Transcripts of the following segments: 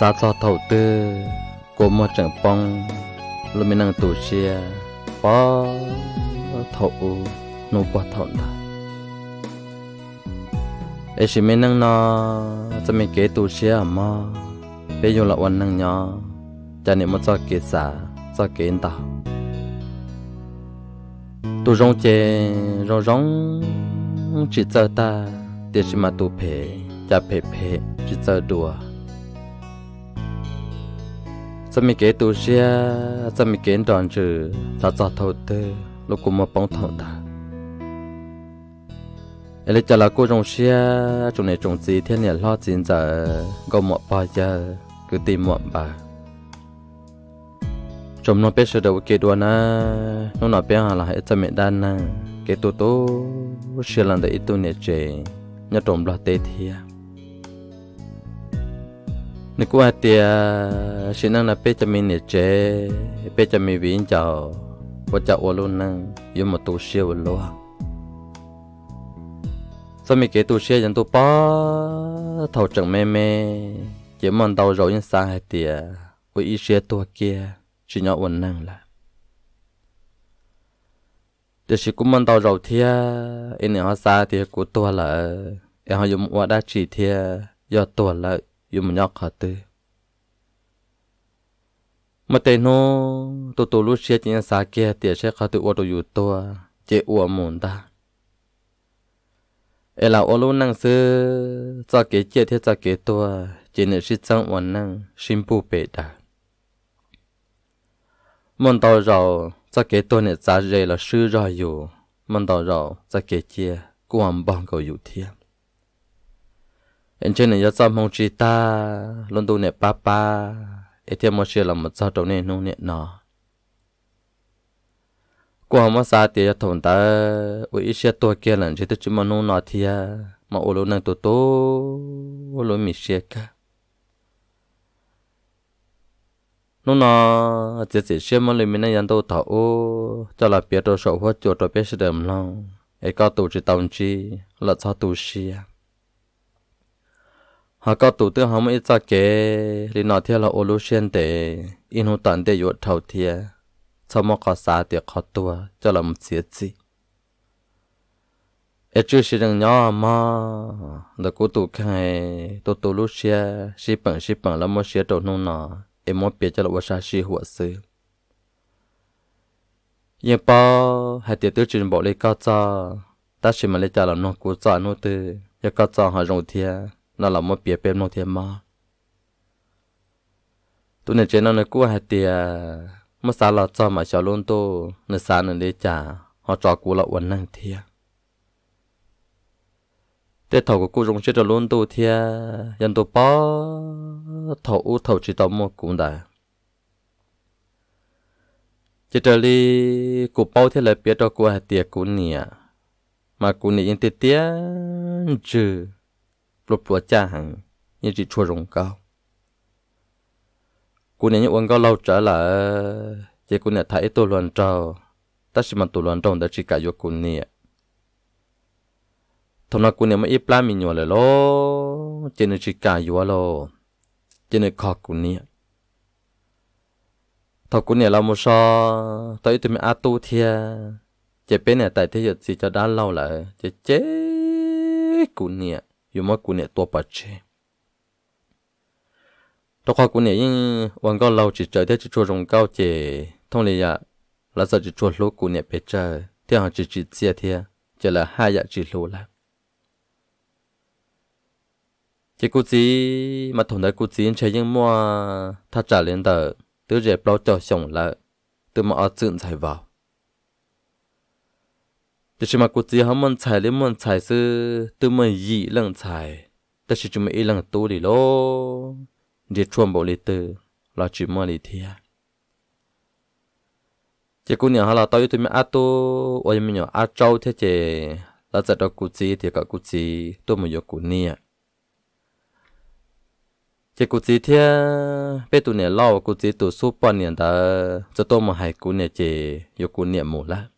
giá cho thầu tư của một trận bông lúc mình năng tù xia bó thầu nụ bó thầu đó ấy chỉ mình năng nó cho mình kế tù xia mà bây giờ năng nhỏ cho nên một cho kế xã cho kế tao tù rong chê, rong rong, chỉ cho ta để chỉ mà tù phê cha phê phê, chỉ cho đùa cho mình kế tu xia cho mình kế đòn trừ cho cho thâu tư lúc cũng một bóng thâu ta ấy cho là cô rong xia trong này trồng gì thiên nhiên lo chín giờ có một ba. Giờ cứ tìm một bà trong nó biết sự đầu kia đua na nó nói biết là hết, cho mẹ đan na cái tu tu, sẽ lần được ít tu nè chế nhớ trộm lo tê thia nếu qua tia xin năng là bây giờ mình nè chế. Bây giờ mình biến chào và chào ô luôn năng yêu một tu siêu luôn sau mình kể tu siêu dân tu bó, thầu chẳng mê mê. Chỉ mong đầu rồi nhưng sang hai tia với ý siêu tu kia, chỉ nhỏ ổn năng là. Để chỉ cũng mong tàu rầu thia em họ xa thì của tôi là em họ dùng qua đá chỉ thì do tôi là yumunyak hate. Mate no, to to lu shia chien sa kia tia she khate ua che ua mun ta. E la ua lu nang se, za ke che tia za ke toa, che ne shi zang wan nang, shin pu pe da. Mon tao rao, za ke toa ne za re la shi ra yu, mon tao rao, za ke che, kuang bong go yu tiang em anh trên này cho mong chị ta luôn tu này papa em thêm một chuyện là một sao đầu này nông nè nọ qua mà xa thì thằng ta với ít xe tôi kia là chỉ tôi chỉ mà nông nọ thì mà ô lô năng tôi tôi ô lô mi xe cả nó nó chỉ chỉ xem mà lấy mình nhận đâu ô, cho là biết đồ sổ hoa chuột đồ biết sự đầm lòng ấy có tổ chỉ tàu chi là cho tổ xia họ có tụ tư họ mới cho kế li nó theo là ô lô xuyên để in hồ tận để yuột thầu thiệt cho mà có xa để khó tua cho là một chiếc gì ấy chưa sử dụng nhỏ mà đã cố tụ khai tụ tụ lô xia xí bằng xí bằng là một xia đồ nông nọ em muốn biết cho là what shi hùa sư nhưng bao hai tiệt tư chuẩn bộ lấy cao cho. Ta chỉ mà lấy cho là nó cố cho nó tư. Ya cao cho họ rong thia nó là một biết bên nó thia mà tụi này trên nó nó cua hai tiệt mà sao là cho mà xào luôn tô nó sao nó để trả họ cho cố là uẩn năng thia thế thầu của cô dùng chết rồi luôn tu thia dân tu bó thầu thầu chỉ tao một cũng đã chỉ trở đi cụ bao thế là biết cho cô hạt tiệt cụ nè mà cụ nè yên tiệt tiệt chứ lột lột cha hàng như chỉ chua rồng cao cô này những uống cao lâu trở lại chỉ cô này thấy tôi loạn trâu ta chỉ mà tôi loạn trâu đã chỉ cả vô cô nè thằng nào cũng mà ít lá mình nhỏ lại lo chỉ nên chỉ cả yếu lo chỉ nên khó cô nè thằng cô này là một số tới tụi mình ăn tu thia chỉ bên này tại thế giới chỉ cho đã lâu lại chỉ chế cô nè yuma kune tua pache to kha kune yin wang ga lao chi cha de chi chuo rong gao che thong le ya, la sa chi chuo lo kune pe cha te ha chi chi che the che la ha ya chi lo la. Chỉ cú chỉ mà thằng đấy cú chỉ chơi những mua tha trả lên tờ tự rẻ bao cho xong là tự mà ở chuyện chạy vào thì chỉ mà chỉ họ chúng đi đi họ ăn ăn thế thì cả bé tuổi này lo cụ chỉ tụi số bao nhiêu đó cho tôi mà hay cụ này chỉ yêu cụ niệm mù la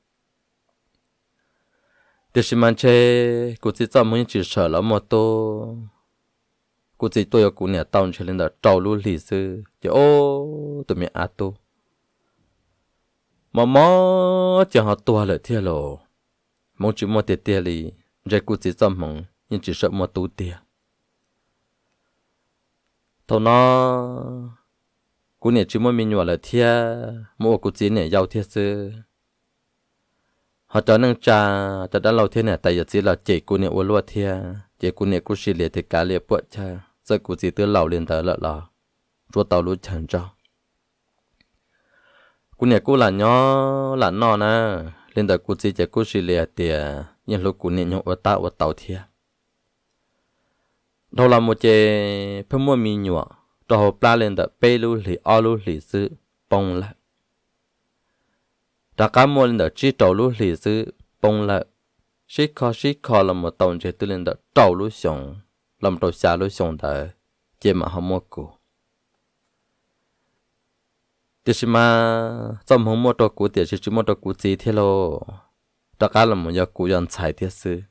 để xem mà chơi cụ chỉ cho mình chỉ sợ là một tô cụ chỉ tôi cụ nè tao cho lên đó trâu lú lì sư chứ ô tụi mình ăn tu mà mò cho họ tua lại thiệt lộ mong chỉ mua tiền tiền lì cụ chỉ tâm mong nhưng chỉ sợ mua tú tiền thầu nó cụ nè chỉ mua mình nhỏ lại thiệt mua cụ chỉ nè giàu thiệt sư họ cho nên cha cho đã lâu thế này, tại giờ chỉ là chỉ cô nè uốn lúa thiệt chỉ cô nè cô xì liệt thì cả liệt bớt cha giờ cô chỉ tới lâu liền tới lợ lợ rồi tàu lúa chẳng cho cô nè cô là nhỏ là nọ nè, lên tới cô chỉ chỉ cô xì liệt thì nhưng lúc cô nè nhỏ ở tàu ở tàu thiệt đâu là một chế phải mua mì nhỏ họ pla lên tới bê lú lì o lú lì sư, bông lại đã cá mua lên tới chỉ trâu lú lì sư bông lại sĩ khó sĩ khó là một tổng chế tư lên tới trâu lú xong làm trâu xa lú xong tới chế mà họ mua cụ thì xí mà trong không mua trâu cụ thì chỉ mua trâu cụ gì thế lo đã cá là một nhà cụ dân xài thế sư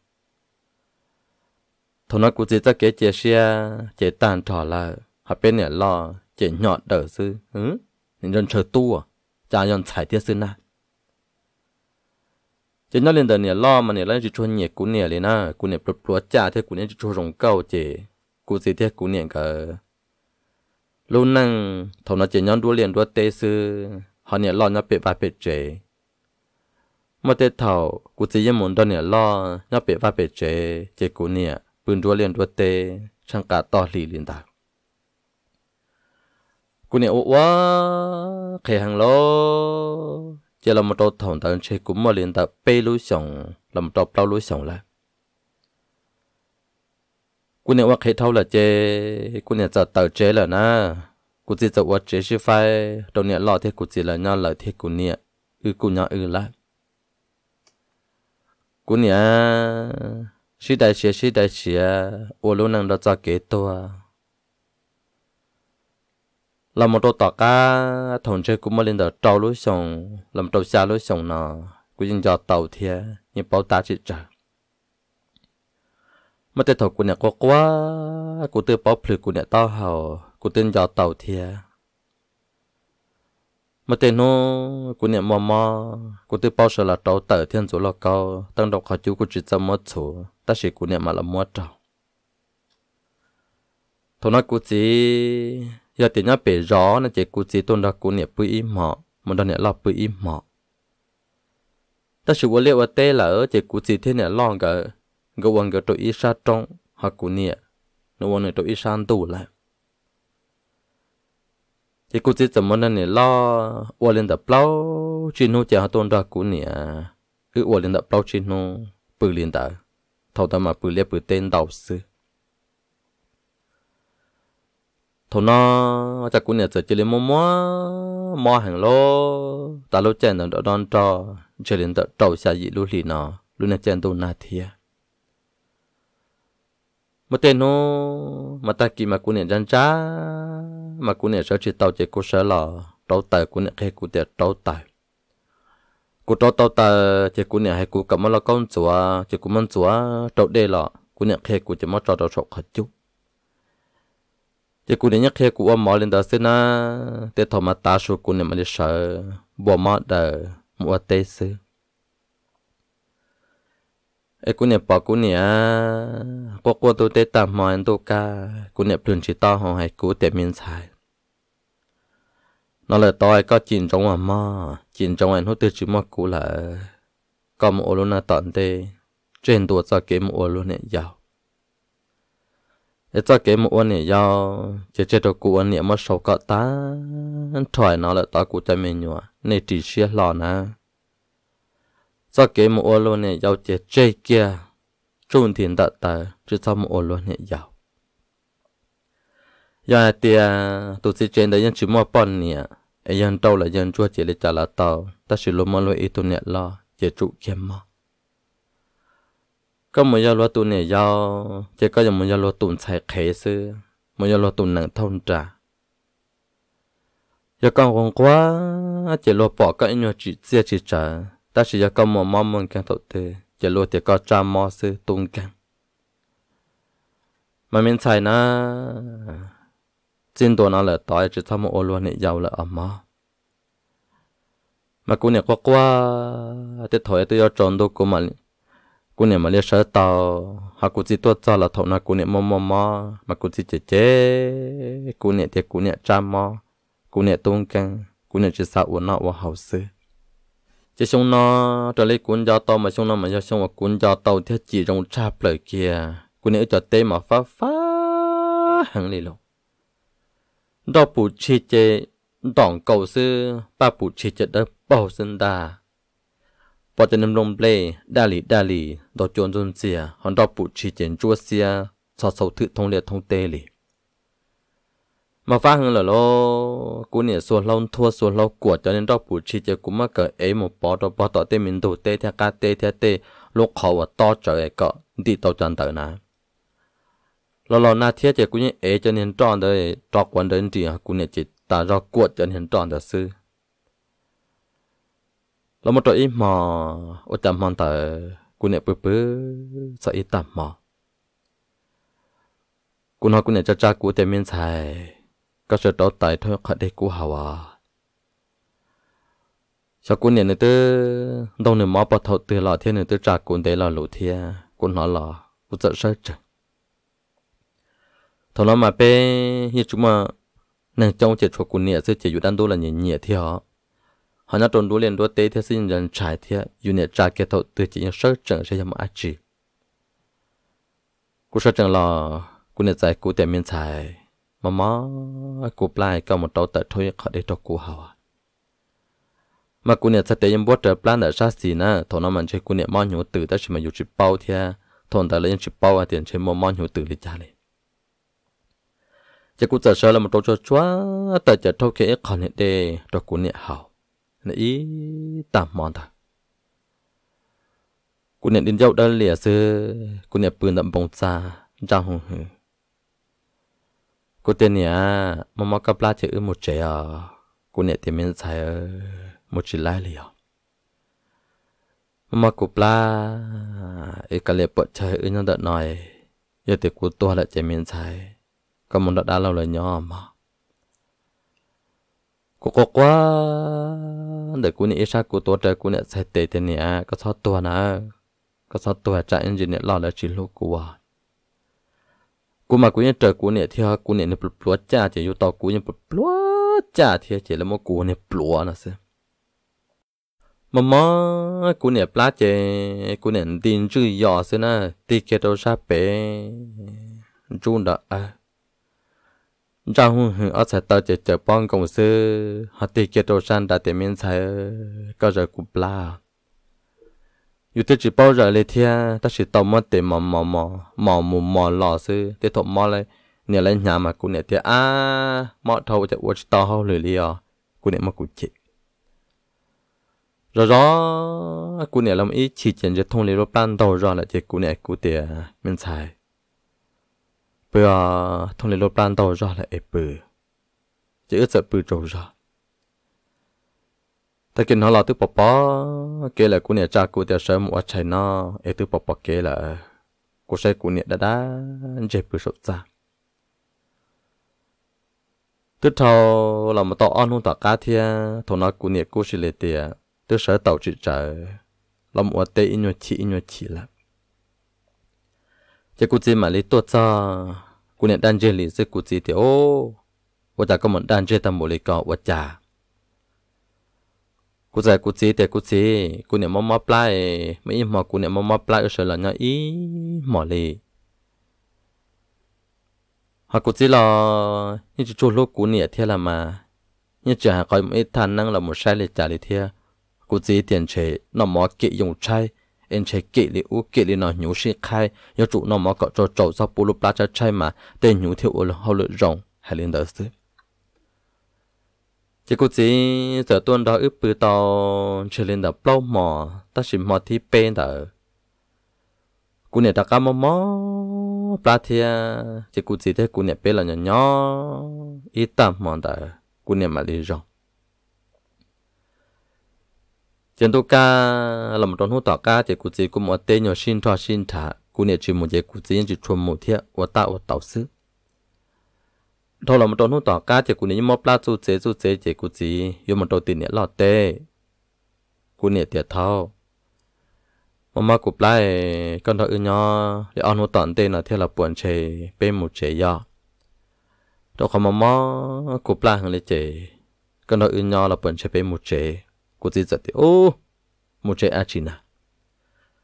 thằng nó cụ gì ta cái chế xe chế tàn trò là họ bên này lo chế nhọt đỡ sư ừ nên dân chờ tu à cha dân chạy thế sư na chỉ nói lên đời nè lo mà nè lấy chỉ cho nhẹ cú nè lên na cú nè bật bật cha thế cú nè cho rồng cao chỉ cú gì thế cú nè cả lúc năng thầu nó chỉ nhon đua liền đua tê sư họ nè lo nó bể ba bể mà tê thầu cú chỉ yên muốn đó nè lo nó bể ba bể chế chỉ cú nè đua liền đua tê sang cả to lì liền đạo cú nè ô quá khề hàng lo giờ làm một trò thòng tận chơi cũng mà liền tập bê lối sòng làm một trò bao lối sòng là cô nè hoặc hệ thâu là chơi cô nè giờ tờ chơi là na. Cô chỉ giờ hoặc chơi chứ phai, đầu nè lo thế cô chỉ là nhau lời thế cô nè, ư cô nhau ư là cô nhận sĩ đại sĩ sĩ đại sĩ ô lô năng đã cho kế tôi làm một tòa cá thằng chơi cũng mới lên đó trâu lối sông làm trâu xa lối sông nọ cũng dừng cho tàu thia, như bao ta chỉ chờ mà tới thầu của nhà có quá, của tư bảo phử của nhà tao hào, của tên cho tàu thia. Mà tên nó của nhà mò mò, của tư bảo sợ là trâu tờ thiên số lo cao, tăng độc khó chú của chỉ cho mất số ta sẽ của nhà mà là mua trâu. Thôi nói cụ chỉ giờ tiền nhá, bể rõ nên chỉ cú chỉ tôn ra cú niệm bự im mỏ một đòn niệm lo bự im mỏ. Ta sự vô liệu ở tê là ở chỉ cú chỉ thế niệm lo gỡ gỡ quăng gỡ tụi ít sa trong, hoặc cú niệm nó quăng tụi ít san tù lại. Chỉ cú chỉ tầm mình niệm lo vô lên tập lâu chỉ nu, chỉ tôn ra cú niệm cứ vô lên tập lâu chỉ nu, bự lên tập thầu ta mà bự liệp bự tên đầu xưa thầu nó chắc cũng nhớ chơi lên mua mua mua hàng lô. Ta lô chơi nó đón trò chơi lên đợt trâu xa dị lú lì nó lú nè chơi tụ na thia mà tên nó mà ta kỳ mà cũng nhớ chân chả, mà cũng nhớ sợ chỉ tàu chơi cố sợ lò. Trâu tài cũng nhớ khi cũng tiệt trâu tài cú trâu tàu ta chơi cũng nè hay cú cầm mà lo con chúa chơi cũng mang chúa trâu đê lọ cũng nè khi cũng chỉ mà trâu trâu sọc hết chút chỉ cú này nhắc khi cú ôm mỏ lên đó xin na để thọ mà ta số cú này mà đi sợ bỏ mỏ đờ mua tê sư ai cú này bỏ cú nè qua qua tôi tê tạm mò anh tôi ca cú này thường chỉ to hồ hay cú tiệm miên xài nó là tôi có chín trong à mà chín trong anh hút từ chữ mà cú là, có một luôn là tận tê, trên tuổi sao kiếm một luôn này giàu để cho cái một này do chế chế đồ cũ này mà sầu cọ ta thoại nó là ta cụ cho mình nhua này chỉ xia lò nè cho cái một luôn này do chế chế kia trung thiền đặt ta chứ cho một luôn này giàu giờ thì tụi chị trên đấy chỉ mua bón nè ấy dân đâu là dân chua chỉ để trả là tàu ta chỉ luôn mua luôn ít tụi nè lo chế trụ kiếm mà có một giờ lo tụi nè giao chỉ có một giờ lo tụi xài khế sư một giờ lo tụi nặng thông trả giờ con còn quá, chỉ lo bỏ cái nhau chỉ chia chỉ trả ta chỉ giờ con một mong mong cái đầu tư chỉ lo thì có cha mò sư tung càng mà mình xài nó trên đồ nó là tỏi chỉ thăm ô luôn này giàu là ẩm mà mà cô này qua qua tới thôi tôi chọn đồ cô mà cô nè mà lấy sợ tàu họ cú chỉ tuốt cho là thầu nó cô nè mò mò mò mà cú chỉ chế chế cô nè thì cô nè cha mò cô nè tung căng cô nè chỉ sợ uốn nọ uốn hậu sư chỉ xong nó trở lấy cuốn giao tàu mà xong nó mà cho xong mà cuốn giao tàu thì chỉ trong chạp lời kia. Cô nè cho tê mà phá phá hàng lì lộc đó bù chi chế đòn cầu sư ba bù chi chế đó bảo sinh đà bỏ cho nằm lông lê đa lì đa lì đó chôn chôn xìa hòn đó bù chi chế chúa xìa cho sâu thử thông liệt thông tê lì mà phát hơn là lo, cú nè xua lâu thua xua lâu của cho nên đó bù chi chế cũng mắc cỡ ấy một bỏ đó bỏ tỏ tê mình đồ tê theo cá tê theo tê lúc khẩu và to trời cỡ đi tàu chân tờ nào lo lo na thiết chỉ cũng như ấy cho nên tròn đấy trọ quan đến thì cũng như chỉ ta ra cuột cho nên tròn được sư lo một trọi mà ở tầm mòn tờ cũng nè bự bự sợ ít tầm mà cũng nói cũng nè cha cha của tiền miên xài có sự đó tại thôi khát để của hào à cho cũng nè nữa tư đâu nữa mò bắt thầu từ lò thiên nữa tư cha cũng để là lũ thiên cũng nói là cũng sợ sợ chừng thằng nó mà bé như chúng mà nàng trong chết cho cuốn nè sẽ chỉ dụ đan đô là nhẹ nhẹ thì họ họ nhớ trốn đua liền đua tế thì sinh nhân trải thì dụ nhẹ trả cái thầu từ chỉ những sơ trận sẽ làm ai chỉ cú sơ trận là cú nhẹ giải cú tiền miên xài mà má cú plai có một đầu tờ thôi khỏi để cho cú hào mà cú nhẹ sẽ để những bút trở plan ở sát gì nè thằng nó mình chơi cú nhẹ mong nhiều từ ta chỉ mà dùng chỉ bao thì thằng ta lấy chỉ bao à tiền chơi mua mong nhiều từ đi trả lại chỉ cú giờ sơ là một trâu cho chúa tại chỉ thâu kia khỏi hiện đề cho cú nhẹ hào ý tạm mòn ta cô nhẹ đến dâu đã lìa sư bươn đậm bóng xa trang hùng hừ cô tên nhẹ mà mà cặp la chỉ một trẻ à cô nhẹ tiền miếng xài một chỉ lại lìa. Mà mà cặp la ấy cả lìa bớt chơi ư nhau đợt nói giờ thì cô tua lại chỉ miếng xài, có một đã lâu là nhỏ mà cô có quá. Để cô này sao? Cô tôi trời cô này sẽ tệ thế này à? có sao tôi nè à? có sao tôi anh engine này lo là chỉ lúc cô à? Cô mà cô này trời cô này theo cô này nó bự cha chỉ yêu tao cô này bự cha thì chỉ là một cô này bự nè xem mà mà cô này plá chế cô này tin chữ nhỏ xem nè. Tí cái đâu sao bé chun đó à ra hùng hùng ở sẽ tao chờ chờ bong công sư họ tì kia đồ san đã tìm miên sai có giờ cũng la, dù tôi chỉ bao giờ lê thia ta chỉ tao mất tiền mò mò mò mò mù mò lò sư để thọ mò lên nè lên nhà mà cũng nè thia à mò thâu จะ watch tao hao lười li à cũng nè mà cũng chị rồi đó cũng nè làm ý chỉ chuyện cho thông lý rồi ban đầu rồi là chỉ cũng nè cũng tiền miên sai bữa thông lệ lô plan tàu ra là ép bự. Chỉ ít sợ bự trâu ra. Ta kiến nó là từ bò bò kể là cô nhà cha cô tiểu sớm mua chạy nó, ế từ bò bò kể là cô sẽ cô nhà đã đã dễ bự sụt ra. Từ thâu là một tàu ăn hôn tàu cá thia thằng nó cô nhà cô sẽ lấy tiền từ sở tàu chỉ trả làm mua tê in nhột chỉ in nhột chỉ là chỉ cô chỉ mà lấy cú cho đan nhận đàn sẽ cô chỉ thì ô cô ta có một đan chế tâm một lì cọ cô chả cú giải cô chỉ thì cô chỉ cú nhận mò mò play. Mấy mỏ cú nhận mò mò play ở sở là nhau ý mò lì. Họ cô chỉ là như chú chú lúc cú nhận thế là mà. Như chả có một ít thằng năng là một sai lì trả lì thế cô chỉ tiền chế, nó mỏ kỹ dùng chai em chơi kỹ li u kỹ li nó nhú sĩ khai. Yo trụ nó mà có cho trâu sau bù lục lá cho chơi mà. Tên nhú thiếu ở hậu lựa rộng hay lên đó xứ chỉ có gì giờ tuần đó ướp bự tàu chơi lên đó bao mò. Ta chỉ mò thì bên đó cú này ta cá mò mò plá thia. Chỉ cú gì thế, cú này bên là nhỏ nhỏ. Ít tạm mò đó cú này mà đi rộng chuyện tôi ca là một trong hút tỏ ca thì cụ chỉ cũng một tên nhỏ xin thoa xin thả. Cụ này chỉ một giờ cụ chỉ chỉ chuẩn một thiệt và tạo và tạo sự thôi là một trâu nút tỏ cá chỉ cú nè nhưng mà plá chú chế chú chế chỉ cụ chỉ yêu một đầu tiền nè lọt tê. Cụ này tiệt thao mà mà cụ plá con thợ nhỏ để ăn hỗ trợ tên là thiệt là buồn chè bên một chế ya đâu không mà mà cụ plá hàng lấy chế con thợ nhỏ là buồn chè bên một chế của dì giật thì ô, một chè à. Chỉ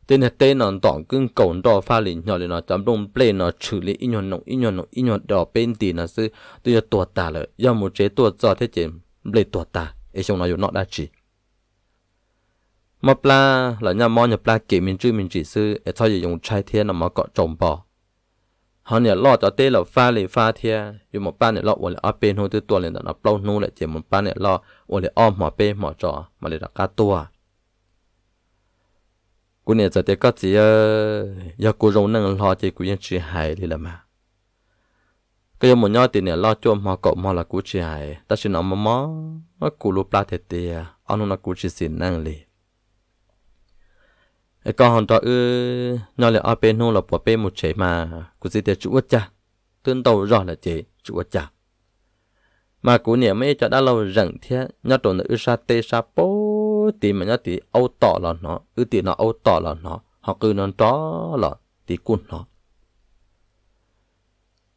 tên là tên nó tỏng cưng, cầu đỏ pha lì nhỏ lì nó chấm đông ple nó xử lý in nhọn nông in nhọn nông in nhọn đỏ bên tì nó sư. Tôi giờ tuột tà lợi giờ một chế tuột cho thế chế ple tuột tà ấy xong nó dùng nó đã chỉ. Mà pla là nhà mò nhà pla kể mình chưa mình chỉ sư ấy thôi dùng trái thiên nó mà cọ trồng bò họ nhà lo cho tê là pha lì pha thiên dù một ba này lo ở ở bên hồ tư tua lên nó bao nu lại chỉ một ba này lo ở là ôm mà bê mà trò mà lại là cá tua cú này giờ tê có chỉ ờ giờ cú rồng nâng lo chỉ cú yên chỉ hài đi là mà cái một nhau thì này lo cho mà cậu mà là cú chỉ hài ta chỉ nói mà mà nó cú lúc plá thế thì anh nó cú chỉ xin năng lì còn hòn đó ư, nó là ở bên là bỏ bên một chế mà cú chỉ để chủ cha. Tương đầu rõ là chế chủ cha. Mà cú này mấy cho đã lâu rảnh thế nhớ tụi nó ư sa tê sa bố thì mà nhớ thì âu tỏ là nó, ư thì nó âu tỏ là nó, họ cứ nó đó là thì cun nó.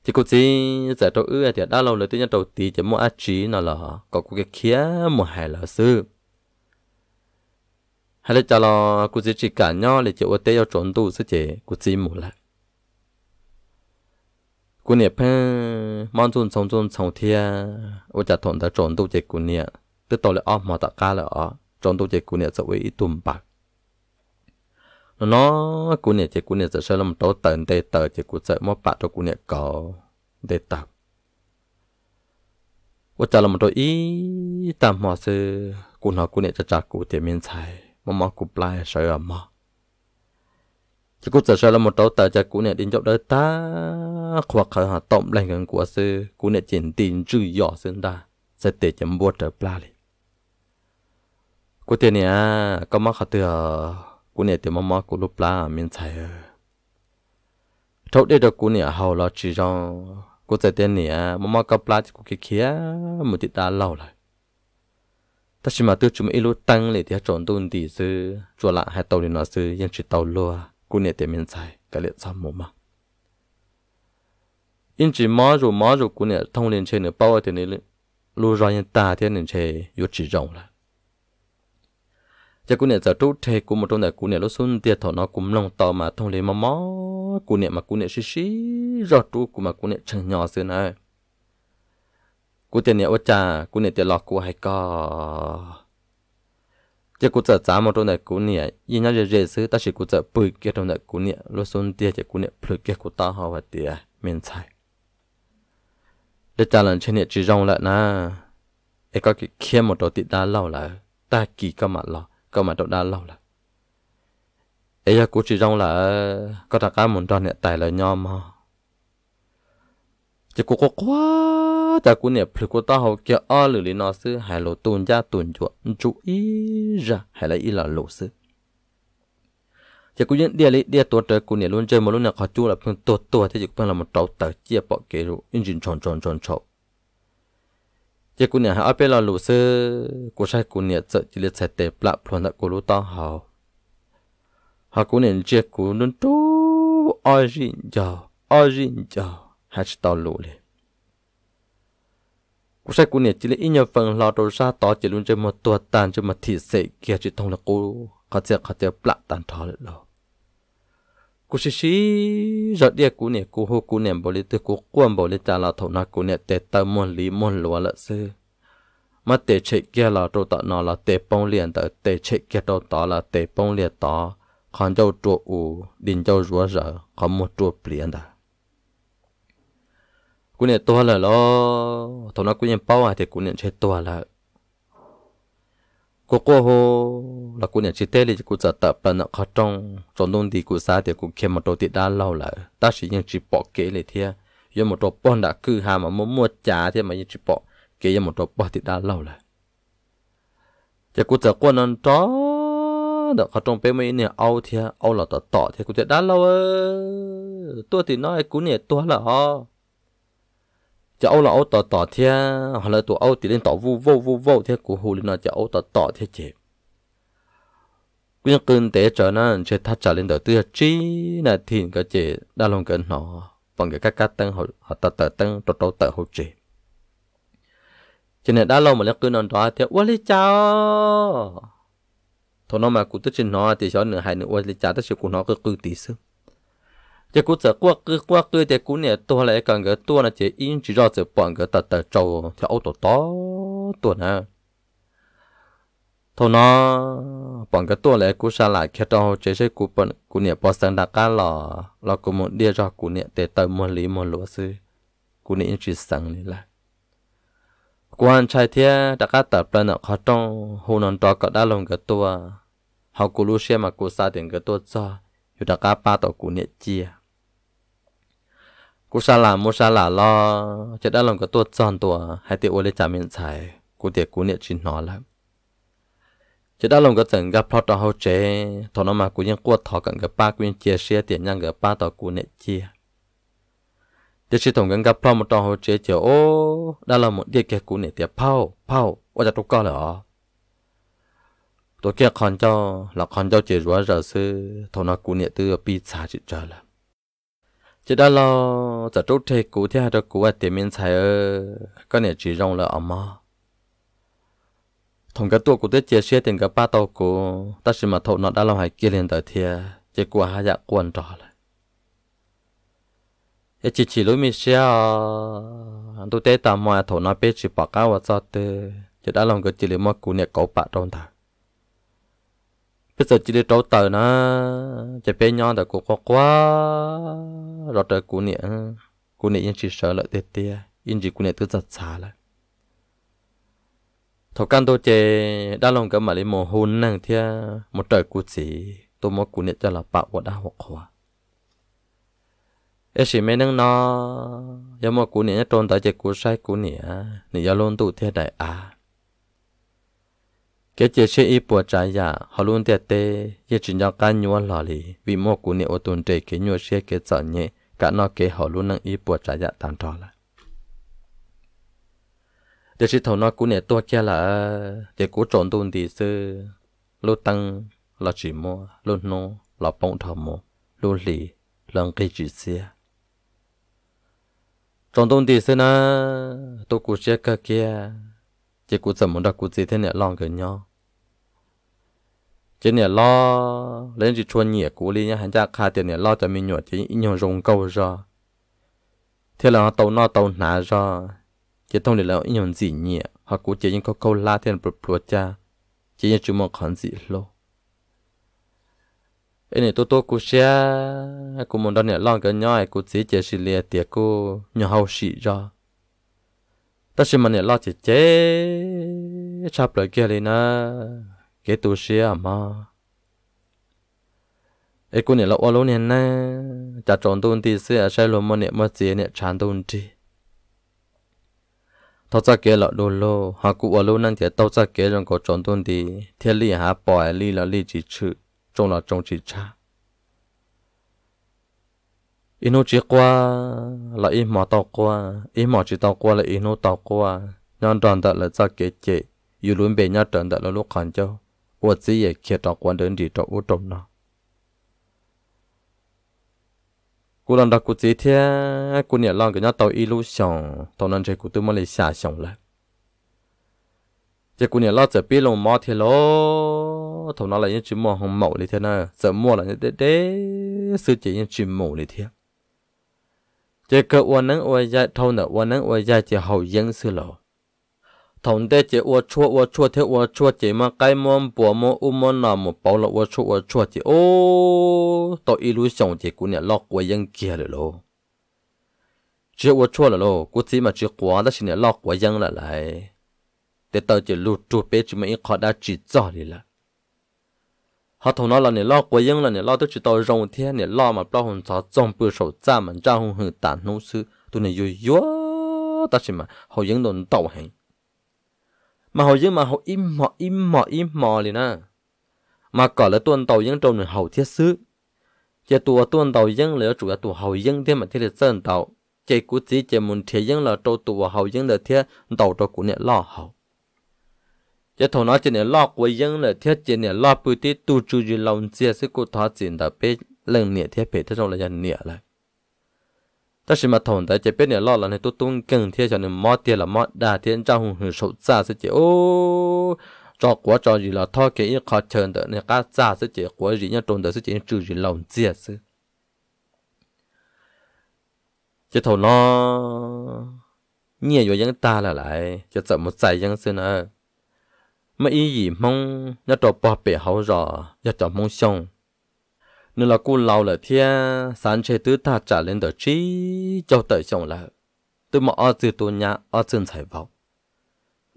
Thì cụ chỉ giải đầu ư, thì đã lâu rồi tôi nhớ đầu tí chỉ mua ăn trí nó là có cái kia một hai là sư hay là cho lo cụ chỉ chỉ cả nhau để chịu tế cho trốn tù sẽ chế cụ chỉ mù lại. Cụ nè phê mong chun sống chun sống thia ô chả thuận ta trốn tù chế cụ nè. Tức tôi là ôm mà ta cá là ở trốn tù chỉ cụ nè sẽ với tùm bạc. Nó cụ nè chỉ cụ nè sẽ làm tổ tận để tờ chỉ cụ sẽ mất bạc cho cụ nè có để tập tôi cho làm tổ ý, tạm mà sư cú nó cú nè sẽ trả cú tiền miễn xài mà mà cú play sợ à, mà chỉ cú sẽ là một tổ tờ cho cú này đến chỗ đó ta. Hoặc khởi họ tổng lên gần của sư. Cú này tiền tiền chữ nhỏ sinh ta sẽ để chấm bùa trở play cú tiền này có mắc hạt thừa cú này thì mà mà cú lúc lá à, thấu đây được cú nè hầu là chỉ trong cú tại tiền mà mà mắc cấp lá cú kia kia một tí ta lâu lại ta chỉ mà tôi chúng ít lúc tăng lại thì chọn tuần tỷ sư chùa lại hai tàu đi nó sư ยัง chỉ tàu lúa cú nè tiền miếng菜cái lệ sao mồm mà in chỉ mò rồi mò rồi cú nè thông liên trên nữa bao thì này lu rồi nhân ta thì nên chơi yếu chỉ rộng rồi cho cú nè giờ trút thế cú một trong này cú nè lúc xuân tiệt thọ nó cũng lòng tò mà thông lấy mà mó cú nè mà cú nè xí xí rồi trút cú mà cú nè chẳng nhỏ xưa này cú tiền nè ở cha cú nè tiền lọt cú hay có cho cú giờ giá một trong này cú nè yên nhau dễ dễ xứ ta chỉ cú giờ bự kia trong này cú nè lúc xuân tiệt cho cú nè bự kia cú tao họ và tiệt miền trái để trả lần trên nè chỉ rong lại na ấy có cái kia một đầu tiệt đá lâu lại ta kỳ cơ mà lâu có mà đâu đã lâu là ấy là cô chỉ trong là có tất cả muốn cho nè tài là nhau mà chỉ cô có quá ta cô nè phải cô ta học kia ở lử nó sư hay là tôn gia tôn chuột chú ý ra hay là ý là lộ sư. Chỉ cô nhận địa lý địa tổ trời cô nè luôn chơi mà luôn nè khó chú là phương tổ tổ thì chỉ phương là một trâu tờ chia bỏ kế rồi in tròn tròn tròn tròn chỉ cú nhà họ bên là lũ sơ cú sai cú nè, sợ chỉ là sai tệ bạ phòn đã cú lũ to học, họ cú nè, chỉ cú nên tu ai rình giờ ai rình giờ hay chỉ lũ lì cú sai cú nhà chỉ là ít nhiều phần lo đồ ra tỏ chỉ luôn chơi một tuột tàn chơi một thị sệ kia chỉ thông là cú có thể có thể bạ tàn thọ được đâu cú xí xí rồi đi cú nè cú hô cú nè bỏ đi từ cú quan bỏ đi trả là thầu na cú nè tệ tơ môn lý môn lúa lợ sư mà tệ chạy kia là đồ tọ nó là tệ bông liền tờ tệ chạy kia đồ tỏ là tệ bông liền tỏ còn châu chuột ủ đình châu rúa rỡ còn một chuột liền đó cú nè to là lo thằng nó cú nhận bao à thì cú nè chết to là cô cô hồ là cú nè chết tê thì cú giờ tập là nó khó trong trong đông thì cú xa thì cú kia một đôi thì đã lâu là ta chỉ nhận chỉ bỏ kế lại thia giờ một đầu bỏ đã cứ hà mà muốn mua trả thì mà nhận chỉ bỏ kế giờ một đầu bỏ thì đã lâu là giờ cú giờ quan nó đó đó khó trong bé mấy nè ao thia ao là tọt tọt thì cú giờ đã lâu ơi thì nói cú này tôi là ho cho ông là ông tỏ tỏ thế họ là tụi ông thì lên tỏ vu vô vu vô thế của hồ lên là cho ông tỏ tỏ thế chị quyên cơn tế trở nó chơi thắt trở lên đầu tư chi là thìn cái chị đã lòng cái nó bằng cái các cá tăng, họ họ tờ tờ tăng tờ tờ tờ hậu chị cho nên đã lâu mà lấy cơn nó đó thì ủa lý chào thôi nó mà cụ tức trên nó thì cho nửa hai nửa ủa lý chào tức của nó cứ cứ tí sức chỉ qua qua nè lại cái chỉ chỉ cho cái nè thôi nó bọn cái tua lại cú sa lại khi đó chế sẽ cú bận cú niệm bỏ sang đặc cá lò lò cú một đi ra cú niệm để tới mua lý mua lúa sư cú niệm chỉ sang này là quan trai thia đặc cá tập lên ở khó trong hồ non đó có đã lồng cái tua họ cú lu xe mà cú xa tiền cái tuổi cho อยู่ đặc cá ba tổ cú niệm chia cú sa là mua sa là lo. Chết đã lồng cái tuổi chọn tuổi hay tiêu lấy trả miễn xài cú tiệt cú niệm chín nó lắm. Chết đã lòng cái trận gặp plot đó hậu chế thọ nó mà cú những quật thọ cần cái ba quyên chia sẻ tiền nhang cái ba tàu cú nệ chia. Để chỉ thủng cái gặp plot một tàu hậu chế chiều ô, đã là một địa kẹt cú nệ tiền phao phao ở trong tôi kia là còn sư. Nó chỉ đó lo giờ chỗ thế thì hai đứa cũng ở tiền miếng xài ơ cái này chỉ rong là ấm mà thằng cái tuổi của tôi chia sẻ tiền cái ba tàu của ta chỉ mà thầu nó đã làm hay kia liền tới thì chỉ qua hai dạng quan trò là. Cái chỉ chỉ lối mi xe à, tôi tế tạm mua thầu nó biết chỉ bỏ cao và sao tôi chỉ đã làm cái chỉ là một cú nè cậu bạn trong thằng bây giờ chỉ để trâu tờ nó chỉ bé nhỏ đã cố quá quá, rồi trời cú nè cú nè yên chỉ sợ lại tê tê yên chỉ cú nè tôi giật xa lại. Thầu căn tôi chè đã lòng cái mà lấy mồ hôn nàng thia, một trời cú chỉ, tôi muốn cú nè cho là bạo của đã hoặc hòa ấy chỉ mấy năng nó giờ mà cụ niệm trôn tại chè cụ sai cụ niệm nị giờ luôn tụ thia đại à cái chế chế ý bùa trái ya họ luôn tiệt tê giờ chỉ cho cái nhua lò lì vì mua cụ niệm ô tuần trẻ cái nhua xe cái sợ nhẹ cả nó cái họ luôn năng ý bùa trái ya tàn trò là để chỉ thầu nó cú nè tua kia là để cú trộn tuôn thì sư lô tăng là chỉ mua lô nô là bông thầu mua lô lì lần cây chỉ xe trộn tuôn thì sư na tôi cú xe cơ kia chỉ cú sầm muốn đặt cú gì thế này lòng gần nhau chỉ này lo lên chỉ chuồn nhẹ cú li nhá hắn cha khai tiền này lo cho mình nhọ chỉ nhiều rồng câu ra thế là tàu no tàu nà ra chỉ thông để là nhiều gì nhẹ, hoặc cú chỉ những câu câu la tiền bột bột cha. Chỉ như chúng một khẩn gì lô. Cái này tôi tôi cú xe, cú muốn đặt này lo gần nhau cú chỉ chỉ xì lìa tiệt cú nhỏ hậu xì ra ta chỉ mình nhận lo chỉ chế chắp lại kia lên na cái tu sĩ mà ấy cũng nhận là ô lô nhận na chả tròn tôn thì sẽ sai lô mà nhận mất chỉ nhận chán tôn chi tao ra kia lọ luôn lô họ cụ ở lô năng thì tao ra kia trong có tròn tuần thì thiên lý hả bỏ lý là lý chỉ chữ trong là trong chỉ cha inu chỉ qua, là im mò tàu qua. Im mò chỉ tàu qua là inu tàu qua. Nhân đoàn đặt là ra kế chế yêu luôn bề nhát đoàn đặt là lúc khăn cho ủa chỉ để kia tàu quan đến đi tàu út trong nó cú lần đó cú chỉ thế cú nhảy lên cái nhát tàu illusion tàu nên chơi cú tự mới lấy xả xong lại chỉ cú nhảy lên chỉ biết lòng mò thế lo thằng nó là những chuyện mò hồng mẫu như thế nào giờ mua là những đế đế. Sư chỉ những chuyện mẫu như thế chỉ cơ quan năng quan gia thâu nợ quan năng quan gia chỉ hậu dân sự lộ thằng đệ chỉ ua chua ua chua thế ua chua chỉ mà cái mồm bùa mồm u mồm nào mồm bảo là ua chua ua chua chỉ ô tôi lối sống chỉ cũng nhẹ lọt của dân kia rồi lo chỉ ua chua rồi lo cũng chỉ mà chỉ quá đó chỉ nhẹ lọt của dân là lại để tao chỉ lụt chuột bé chỉ mà ít khó đã chỉ cho đi là họ thùng nó là nè lo quay dân là nè lo tôi chỉ tao rong thế nè lo mà lo hồn sao trong bữa sầu trăm mà ra hùng hùng tàn nô sư tôi nè yo yo ta chỉ mà họ dân đồn tàu hành mà họ chứ mà họ im mò im mò im mò liền à mà cả là tuần tàu dân trong hậu thiết sư chỉ tua tuần tàu dân là chủ yếu tua hậu dân thế mà thế là dân tàu chỉ cú chỉ chỉ muốn thế dân là trâu tụa hậu dân là thế tàu cho cú nè lo hậu giờ thằng nó chỉ nè lo quấy dân là thiết, chỉ nè lo bự tí tu chú gì lòng chia sức cô thoát tiền đã biết lần nè thiết bị thằng trong là dần nè lại. Ta chỉ mà thằng ta chỉ biết nè lo là này tu tung cần thiết cho nên mót tiền là mót đa tiền trong hùng hùng sầu xa sẽ chỉ, ô, cho quá cho gì là thoát cái khó chơn đỡ nè cá xa sẽ chỉ, quá gì nhá trốn đỡ sẽ chỉ chú gì lòng chia sức chứ thằng nó nhiều rồi dân ta là lại chứ sợ một giải dân xin nữa.？mà ý gì mong nhớ trò bỏ bể hậu rõ nhớ trò mong xong nên là cô lâu là thia sáng chế tứ ta trả lên đời trí, cho tới xong là tôi mà ở từ tôi nhà, ở chân chạy vào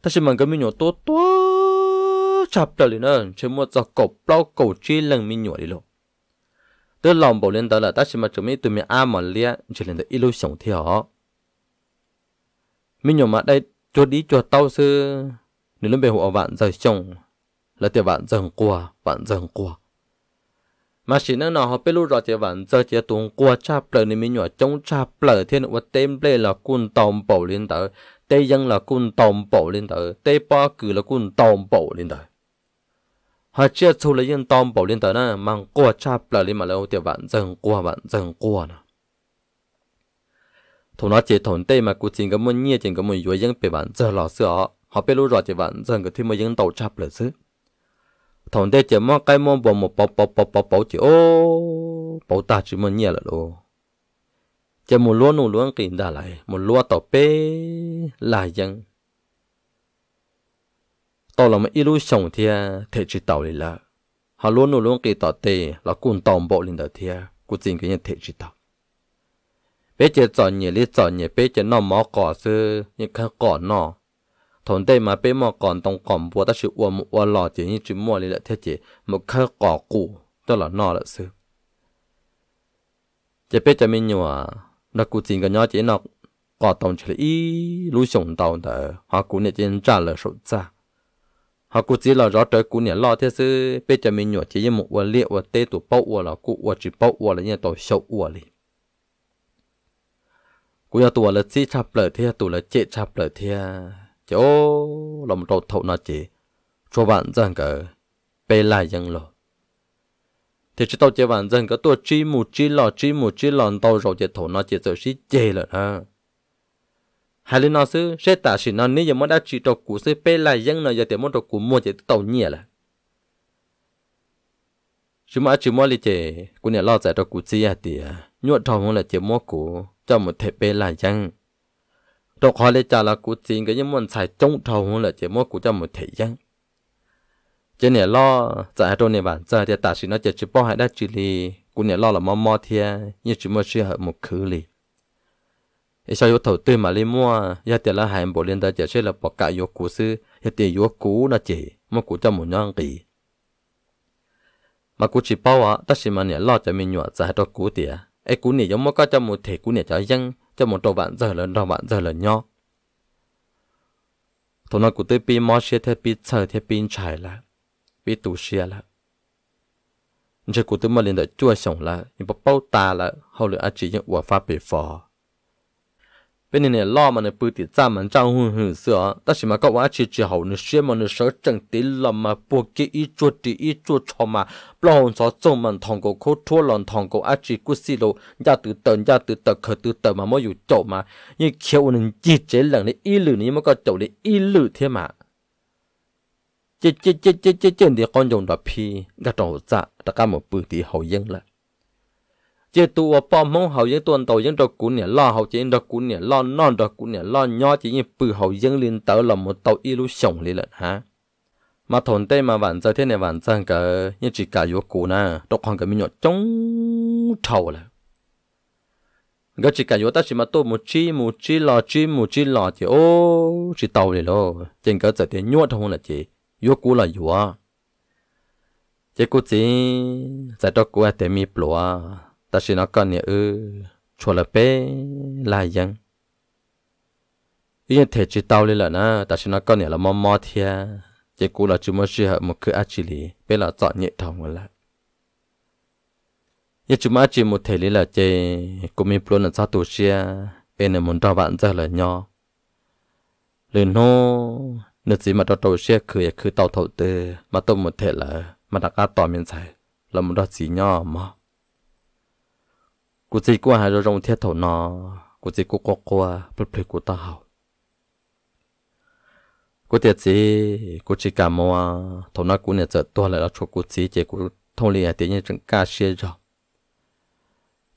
ta chỉ mang cái mình nhỏ tốt tốt chập trở lên nữa chứ một giờ cổ bao cổ chi lần mình nhỏ đi luôn. Tôi lòng bộ lên đó là ta chỉ mà chuẩn bị tụi mình ăn mà lia, chỉ lên được ilu sống theo mình nhỏ mà đây, cho đi cho tao sư nếu nó bị hộ vạn giờ chồng, là tiền vạn giờ qua vạn giờ qua mà chỉ nó, họ biết lúc rồi thì vạn giờ chỉ tuần qua cha bờ nên mình nhỏ trong cha bờ thiên và tem bê là quân tòng bảo lên tới tây dân là quân tòng bảo lên tới tây ba cử là quân tòng bảo lên tới họ chia thu là dân tòng bảo lên tới nè, mang qua cha bờ lên mà lâu thì vạn dần qua vạn dần qua nè. Thủ nó chỉ thổn tây mà cụ chính cái muốn nhia chính cái muốn yuan dân bị vạn giờ lò sữa họ biết lúc rồi thì vẫn dần cái thêm mà dân tàu chập lửa xứ thằng đây chỉ mong cái mong bộ một bộ bộ bộ bộ bộ chỉ ô bộ ta chỉ mong nhẹ là luôn chỉ một lúa nụ lúa kỹ đã lại một lúa tàu bê lại dân tàu là một ít lúa sống thì thể chỉ tàu đi là họ lúa nụ lúa kỹ tàu tê là cùng tàu bộ lên đó thì cũng chính cái thể chỉ tàu bây chỉ chọn nhẹ lấy chọn nhẹ bây chỉ nó mỏ cỏ sư những cái cỏ nó thằng đây mà bé mà còn tông còn bùa ta chịu uom uo lò chỉ như chữ mua lại thế chỉ, một khơi cỏ cũ đó là nọ là sự chỉ bé cho mình nhua à, nó cụ chỉ cái nhỏ chỉ nó cỏ tông chỉ là ý lũ sống tàu đó họ cụ này chỉ trả lời số ra họ cụ chỉ là rõ trời cụ này lo thế sự bé cho mình nhua chỉ như một uo liệt uo tê tụ bao uo là cụ uo chỉ bao uo là như tàu sâu uo li cụ ya tụ là chỉ chập lời thế tụ là chết chập lời thế chỗ lòng trâu thầu nó chỉ. Cho bạn dân cả bê lại dân lo thì chỉ tao chỉ bạn dân cả tôi chỉ một chỉ lò chỉ một chỉ lò tao rồi chỉ thầu nó chỉ giờ chỉ chê lợn ha. Hai lần nó xứ sẽ tả sĩ nó nếu giờ mới đã chỉ cho cụ sẽ bê lại dân nó, giờ thì muốn cho cụ mua chỉ tao nhẹ là chỉ mà chỉ mua lì chỉ cụ nhà lo giải cho cụ chi à thì nhuận thòng là chỉ mua cụ cho một thể bê lại dân đồ khó lấy trả là cụ tiền cái những món xài trong thầu hơn là chỉ mua cụ cho một thể dân cho nên lo tại đồ này bạn giờ thì ta chỉ nó chỉ chỉ bao hai đã chỉ li cụ này lo là mò mò thì như chỉ mua chỉ hợp một khứ li thì sau yếu đầu tư mà li mua giờ tiền là hai bộ liên đó chỉ sẽ là bỏ cả yếu cụ sư giờ tiền yếu cũ nó chỉ mua cụ cho một nhang kỳ mà cụ chỉ bao á, ta chỉ mà này lo cho mình nhọ tại đồ cụ tiền ấy cụ này giống mua có cho một thể cụ này cho dân cho một trò bạn giờ lớn trò bạn giờ lớn nhỏ. thằng nó của tôi pin mò xe thế pin chờ thế pin chạy là, bị tù xe là nhưng của tôi mà lên đợi chua sống là, nhưng bao ta là, hầu lửa chỉ những quả pháp bị phò bên này lo mà nó bự thì ra mà trang hùng hùng sữa ta chỉ mà các bạn chỉ chỉ hậu nó xem mà nó sợ chẳng tí là mà buộc cái ý chuột tí ý chuột cho mà bao giờ trong mình thằng cô khô thua lần thằng cô ác chỉ cú xí lô nhà từ tận nhà từ tận khởi từ tận mà mới อยู่ chỗ mà như kiểu nên chỉ chế lần này ý lử này mới có chỗ này ý lử thế mà chế chế chế chế chế chế thì con dùng đó phi cái trò dạ ta cả một bự thì hậu dân lại chế tụ ở bom mong hậu dân tuần tàu dân đó cún nè lo, hậu chế đó cún nè lo, non đó cún nè lo, nhỏ chỉ như bự hậu dân liên tàu là một tàu y lu sống lý lận ha mà thôn tây mà vạn giờ thế này vạn giờ cả như chỉ cả yếu cũ nè đọc hoàng cái mình nhỏ trống thầu là. Cái chỉ cả yếu ta chỉ mà tôi một chi một chi lò chi một chi lò thì ô, chỉ tàu này lo. Trên cái giờ thì nhốt thôi là chỉ yếu cũ là yếu chế cũ chỉ giờ đó cũ là mi plua ta chỉ nó còn nhớ ư chua là bé là dân yên thể chỉ tao lên là na ta chỉ nó còn nhớ là mò mò thia chỉ cú là chỉ mới chỉ hợp một cái ác chỉ lý bây là chọn nhẹ thòng rồi lại giờ chúng ta chỉ một thể lý là chỉ của mình luôn là sao tổ chia bên này muốn cho bạn ra là nhỏ lên nô nếu gì mà cho tổ cứ là cứ tàu thầu tư mà tôi một thể là mà đặt cá tỏ miền tây, là một đó gì nhỏ mà cụ chỉ qua hai rồi trong thiết thầu nó cụ chỉ qua qua bớt bớt cụ tao cô tiệt gì cô chỉ cảm mua thầu nó cô này giờ tua lại là cho cô chỉ chỉ cô thông lý tiền như chẳng ca xe rồi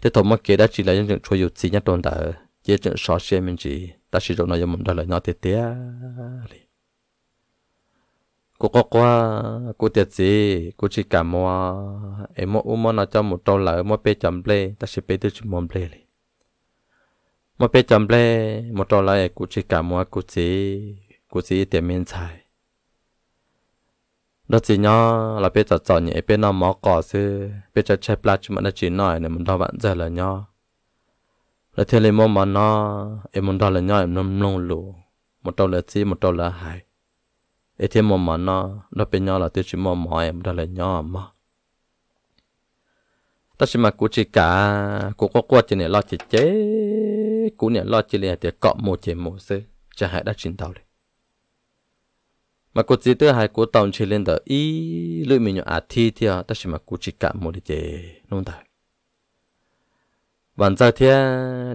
thế thầu mà kể đã chỉ là những chuyện cho yêu chỉ nhất đồn đã chỉ chuyện so xe mình chỉ ta sử dụng nó giống mình đó là nó tiệt tiệt cô có qua cô tiệt gì cô chỉ cảm mua em mua mua nó cho một trâu lợn mua bê chấm ple ta sẽ bê từ chấm ple này mua bê chấm ple một trâu lợn cô chỉ cảm mua cô chỉ cô chỉ tiền miếng xài. Đó chỉ nhỏ là bây giờ chọn nhẹ bên nó mỏ cỏ sư bây chép lá plat mà nó chỉ nói nên mình đo bạn giờ là nhỏ là thế lên món mà nó, em muốn đo là nhỏ em nông nông lù. Một đầu là chi một đầu là hai em thêm món mà nó nó bên nhỏ là tiêu chỉ món mỏ em đo là nhỏ mà ta chỉ mà cú chỉ cả cú có qua chỉ này lo chỉ chế cú này lo chỉ là để cọ một chế một sư chả hại đã chín tàu đấy mà cô chỉ tới hai cô tàu chỉ lên đó ý lưỡi mình à thi thì à ta chỉ mà cô chỉ cảm một đi chế nông tàiวันเทีย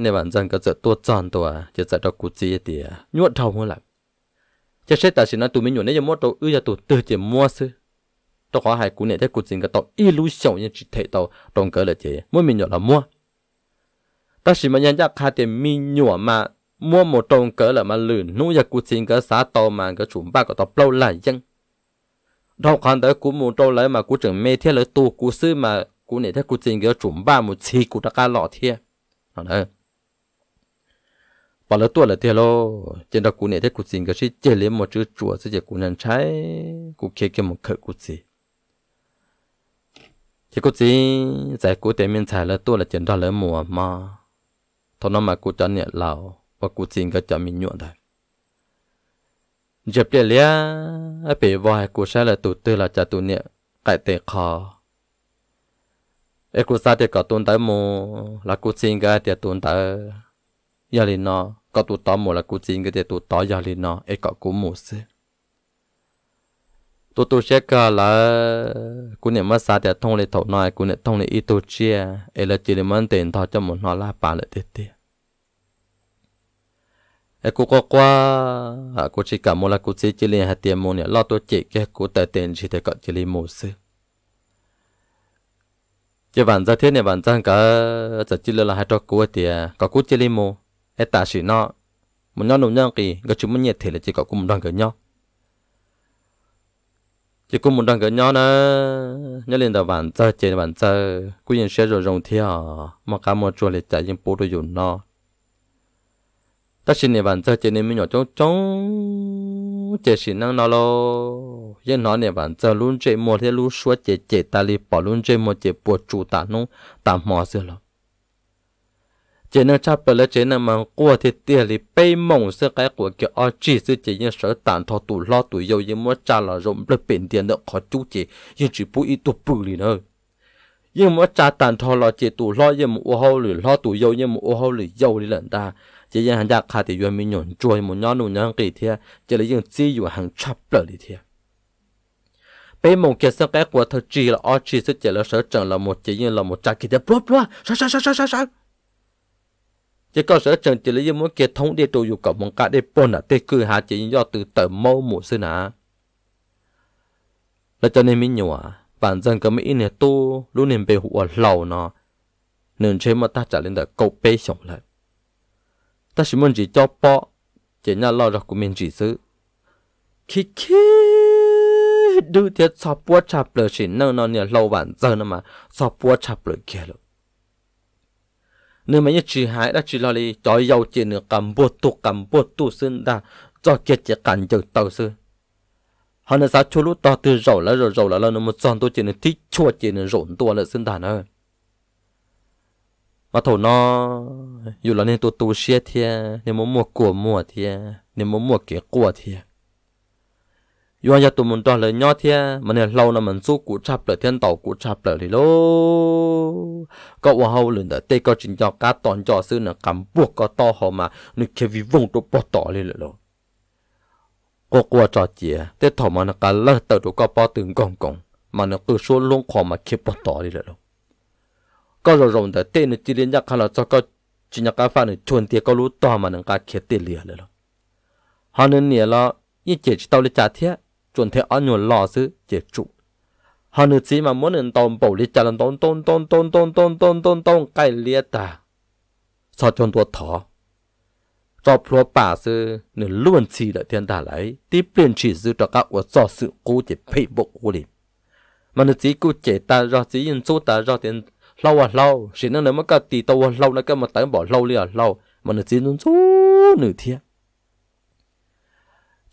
ในวันจันก็จะตัวจอนตัวจะจะดอกกุจีเดียนวดเท่าหัวหลับจะใช้แต่สินะตัวมีอยู่ในยมดตัวอื้อจะตัวเตือจะมัวซื้อตัวขอหายกูเนี่ยได้กูจริงก็ตัวอีรู้ chắc sẽ tại vì nó tụi mình nhổn này mua đồ ư giờ tụi tự chỉ mua sư Tôi khó hai cú này, thế cú xin cái tàu ít illusion như chỉ thấy tàu đồng cỡ là chỉ. Mỗi mình nhổn là mua. Ta chỉ mà nhận ra khai tiền mình nhổn mà mua một đồng cỡ là mà lử nu giờ cú xin cái xã tàu mà cái chủ ba của tàu lâu lại chăng đâu còn tới cú mua tàu lấy mà cú chẳng mê thế, lấy tù cú sư mà cú này, thế cú xin cái chủ ba một chi cú đã cả lọ thế nó đấy bà là tua là thế lo trên đó cụ này thế cụ xin cái gì, chơi lấy một chữ chùa sẽ chỉ cụ nhân trái cụ kia kia một khởi cụ gì thì cụ gì giải cụ tiền miền xài là tua là trên đó lấy mùa mà thôi nó mà cụ cho nhẹ lão và cụ xin cái cho mình nhuận thôi. Dẹp để lia ở bề vai cụ sẽ là tụ tư là cha tụ nhẹ cái tệ khó. Ấy cụ sa thì có tuần tới mù là cụ xin cái thì tuần tới giờ liền nó có tụ tỏ mù là cú chín cái thì tụ tỏ giờ liền nó ấy có cú mù xí tụ tụ sẽ cả là cú niệm mất sa thì thông lệ thổ nói cú niệm thông lệ ít tụ chia ấy là chỉ là muốn tiền thôi cho một nó là bà lại tiết tiết ấy cú có qua à cú chỉ cả mù là cú chỉ chỉ liền hạt tiền mù niệm lo tôi chỉ cái cú tài tiền chỉ để có chỉ liền mù xí chỉ vạn ra thế này vạn ra cả chỉ là hai trò cú tiền có cú chỉ liền mù ai ta chỉ nó, một nhóm nụ nhau kì cái chúng mình nhiệt thể là chỉ có cùng một đoàn cái nhau chỉ cùng một đoàn cái nhau nữa nhớ lên đầu vạn ra chỉ vạn ra quy nhân sẽ rồi rồng theo mà cả một chỗ để chạy những bộ đồ dùng nó. Ta xin nè bản giờ chỉ nên mình nhỏ trong trong chỉ xin năng nó lo. Yên nó nè bản giờ luôn chơi một thế luôn suốt chơi chơi ta li bỏ luôn chơi một chơi buộc chủ ta nông ta mò xưa lo chế năng cha bờ lẽ chế năng mang qua thì tiền lì bay mộng sẽ cái của cái ở ờ, chỉ sự chế nhân sở tàn thọ tụ lo tụ yêu yên mua cha là rộng bờ biển tiền được khó chú chế yên chỉ bù ít tụ bù lì nữa yên mua cha tàn thọ là chế tụ lo yên mua hậu lì lo tụ yêu yên mua hậu lì yêu lì lần ta chế yên hàng đặc khá thì yên mình nhổn chuối một nhón nụ nhón kỳ thế chế là yên chỉ yêu hàng cha bờ lì thế bé mông kia sang cái của thật ờ, chỉ là ở chỉ sự chế là sở chẳng là một chế yên là một cha kỳ thế bùa bùa sao sao sao sao sao? Chỉ có sở trường chỉ là những một cái thông địa đồ dụ cả một cái để bồn là tê cư hà chỉ do từ tờ mâu một sư nà là cho nên mình nhủ à bản dân cái mỹ này tu lúc nên bề hụa lầu nó nên chế mà ta trả lên được câu bê sống lại ta chỉ muốn chỉ cho bỏ chỉ nhà lo ra của mình chỉ xứ khi khi đưa thiệt sao bua chập lời chỉ nâng nó nhà lâu bản giờ nó mà sao bua chập lời kia rồi nếu mà như chỉ hại đã chỉ lo đi cho dầu chỉ nửa cầm bút tu, cầm bút tu sinh ra cho kia chỉ cần chờ tàu sư. Họ nói sao chú lúc to từ giàu là rồi rầu là nó một tròn tôi chỉ nên thích chua chỉ nên rộn tua là sinh đàn ơi mà thổ nó, dù là nên tu tu xe thì nên muốn mua của mua thì nên muốn mua cái của thì yo ya tu mun to le nyo thia man lâu na man su ku chap le thiên tàu ku chap le li lo có wa hau lun da te có chin cho cá ton cho sư na cầm buộc có to ho mà nu ke vi vong to po to le lo có qua cho chia te thọ mà nó cá lơ tờ tu có po từng gong gong mà nó cứ số luôn khó mà ke po to le lo có rồi rồi da te nu chi liên nhắc là cho có chin nhắc fa nu chun te có lu to mà nó cá ke te le lo hắn nên nè lo như chỉ tao lấy trả thiết chuẩn thế anh nhuận lò sư chế trụ họ nữ chỉ mà muốn nên tông bảo lý chả lần tông tông tông tông tông tông tông tông tông cái liệt ta sao chọn tua thọ cho pro bà sư nên luôn chỉ là thiên đà lấy tí biến chỉ sư cho các của do sự cố chế phê bộ của liền mà nữ chỉ cố chế ta do chỉ yên số ta do tiền lâu à lâu chỉ năng nếu mà cái tỷ tàu lâu nó cái mà tới bỏ lâu liền lâu mà nữ chỉ nun số nữ thiên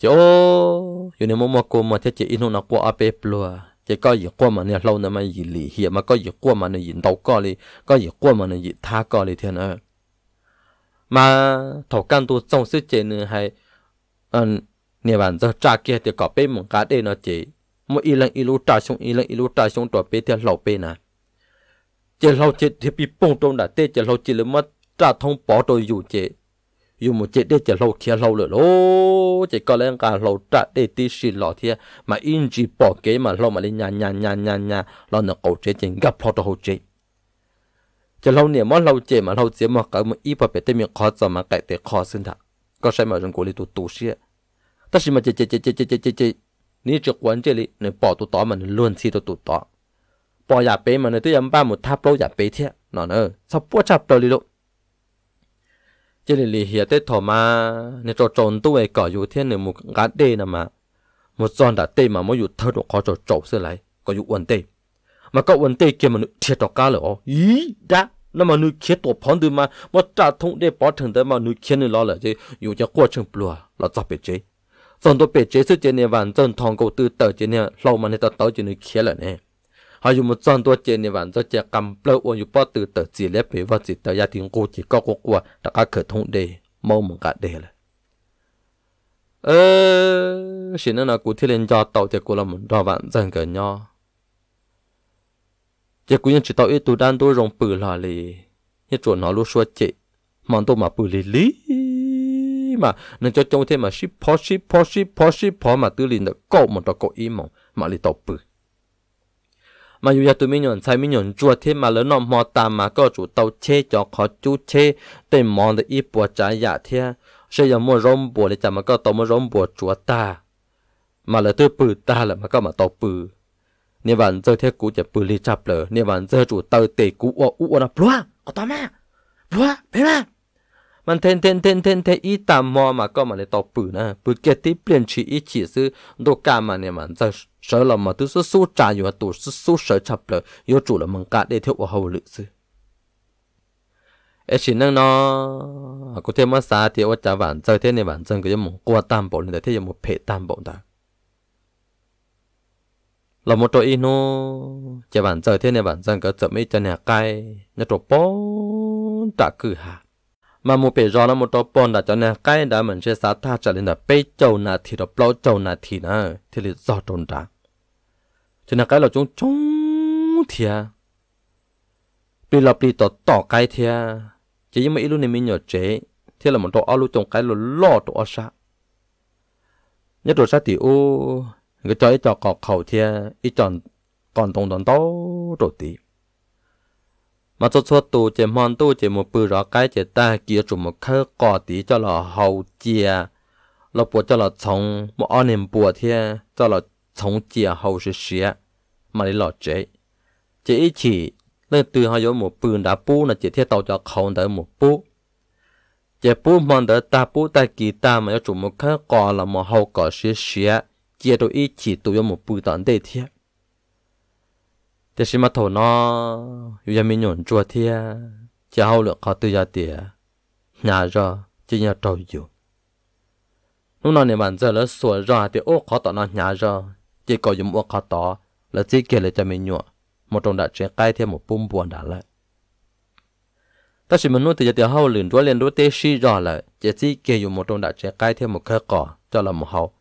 chỉ ô cho nên mua cô mà thế chị in nó qua áp bếp à. chị có gì qua mà nè lâu nữa mà gì lì hiền mà có gì qua mà nè gì đầu có lì có gì qua mà nè gì tha có lì thế nữa mà thầu căn tu trong sự chế nữa hay ừm nè bạn giờ trả kia thì có bếp một cá đây nó chị, một ít lần ít lú trả xuống ít lần ít lú trả xuống tuổi bếp thì lâu bếp nè. Chị lâu chỉ thì bị bông trong đã tê chị lâu chỉ là mất trả thông bỏ rồi dù chỉ dù một chế để chờ lâu kia lâu rồi lô chế có lẽ cả lâu trả để tí xì lọ thì mà in chỉ bỏ kế mà lâu mà lên nhà nhà nhà nhà nhà lo nó cầu chế chỉ gặp họ đồ Chế chờ lâu niệm mà lâu chế mà lâu chế mà cái mà ít bảo vệ tên mình khó cho mà cái để khó sinh thật có sai mà dùng cố lý tụ tụ xí tất nhiên mà chế chế chế chế chế chế chế, ní trực quán chế đi nếu bỏ tụ tỏ mà luôn chi tụ tụ tỏ bỏ nhà bé mà nếu tôi dám ba một tháp lâu nhà bé thế nó nữa sao bỏ chập đầu đi luôn เจลิลียเฮียเตถอมาในจอจนตัวเอก่ออยู่เที่ยนหนึ่งมุกกัดเดนมาหมดจอนดัดเตมาไม่อยู่เท่าดอกคอจอจบเสียไรก็อยู่วันเตมาก็วันเตเกี่ยมันเทียตอกาเลยอ๋ออีดะโคตรชั่งเปล่าเราจะเป็ดเจ้ส่วนตัวเป็ดเจ้สิเจนในวัน那么你看多胖的嘛？ตือ的包成的嘛？你看เนี่ยเ过程不了，老ในตอ多เต๋อ年完整通过都到今年老嘛那ล到เนี่ย。 họ dùng một tròn tua trên nền vạn cho chè cầm lâu ôn dù bỏ từ tờ chỉ lép về và chỉ tờ gia tiếng cô chỉ có cô qua đã cả khởi thông đề. Mau mừng cả đề là. Ờ, xin nó là cụ thiên lên cho tàu thì cô là một đo vạn dân cả nhau, chỉ cụ nhân chỉ tàu ít tù đan tôi rồng bự là lì nhất chuẩn nó luôn xua chị. Mong tôi mà bự lì lý mà nên cho trông thêm mà ship po ship po ship po ship po mà tư lì được cậu một trò cậu im mà mà lì tàu bự. มาอยู่ยาตัวมิหยอนใช้มิหยอนจัวเทมาแล้วนอมมอตามมาก็จู่เตาเชจอกขอจูเชเต็มมองแต่อีปวดใจอยากเทียเชยมัวร่มปวดเลยจ้มันก็ตอมัวร่มปวดจัวตามาแล้วตัอปืนตาแล้วมันก็มาต่อปืนเนี่ยวันเจอเทกูจะปืนลีจับเลยเนี่ยวันเจอจู่เตาเตะกูอ้วอ้วนะปลัวเอาตามาปลัวไปมามันเทนเทนเทนเทนเทอีตามมอมาก็มาเลยตอปืนนะปืนเกติเปลี่ยนชีอีฉีซื้อโดกามาเนี่ยมันเจอ sợ là mà tôi sẽ số trả อยู่ตัวสู้สู้เสือฉับเลยยจู่ละมังกาได้เที่ยวว่าเขาลึกซึเอชินังเนาะกูเทียมว่าสาเทียว่าจะหวานเจอเทียในหวานเจอก็ยังมึงกลัวตามบอกเลยแต่เทียยังมึงเพตามบอกได้เรามตัวอีโนจะหวานเจอเทียในหวานเจอก็จะไม่จะเนี่ยไกลเนี่ยตัวป้อนตะคือหา mà một bể gió nó một tàu bồn đã cho nên cái đã mình sẽ sát tha trở lên là bê châu nà thì đó bao châu nà thì nà thì là do trốn ra. Cho nên cái là chúng chúng thì à bị lập đi tỏ tỏ cái thì à chỉ mà ít lúc này mình nhớ chế thì là một tàu áo lúc trong cái là lo tàu sa nhất đồ sa thì ô cái cho ít cho cọ khẩu thì ít chọn còn tông tông tao rồi tí mà cho cho tù chỉ mòn tu chỉ một bự rõ cái chỉ ta kia chủ một khơ cỏ tí cho là hậu chia là bùa cho là chống một anh em bùa thế cho là chống chia hậu sự xía mà đi lọ chế. Chỉ ít chỉ nên từ hai một bự đã bù là chỉ thiết tàu cho khâu đỡ một bù chỉ bù mòn đỡ ta bù ta kỳ ta mà chủ một khơ cỏ là một hậu cỏ xía xía chia đồ ít chỉ tụ yếu một bự tận đây thiết thế mà thầu nó dù gia mình nhổn chua thia chỉ hậu lượng khó tư gia tiền nhà ra chỉ nhà trâu dù lúc nào này bạn giờ là sửa ra thì ô khó tỏ nó nhà ra chỉ có dùng ô khó tỏ là chỉ kể lại cho mình nhọ một trong đã triển cay thêm một bùm buồn đã lại ta chỉ muốn nói thì giờ hậu lượng đuôi lên đuôi tê xí ra lại chỉ chỉ kể dùng một trong đã triển cay thêm một khơi cỏ cho là một hậu.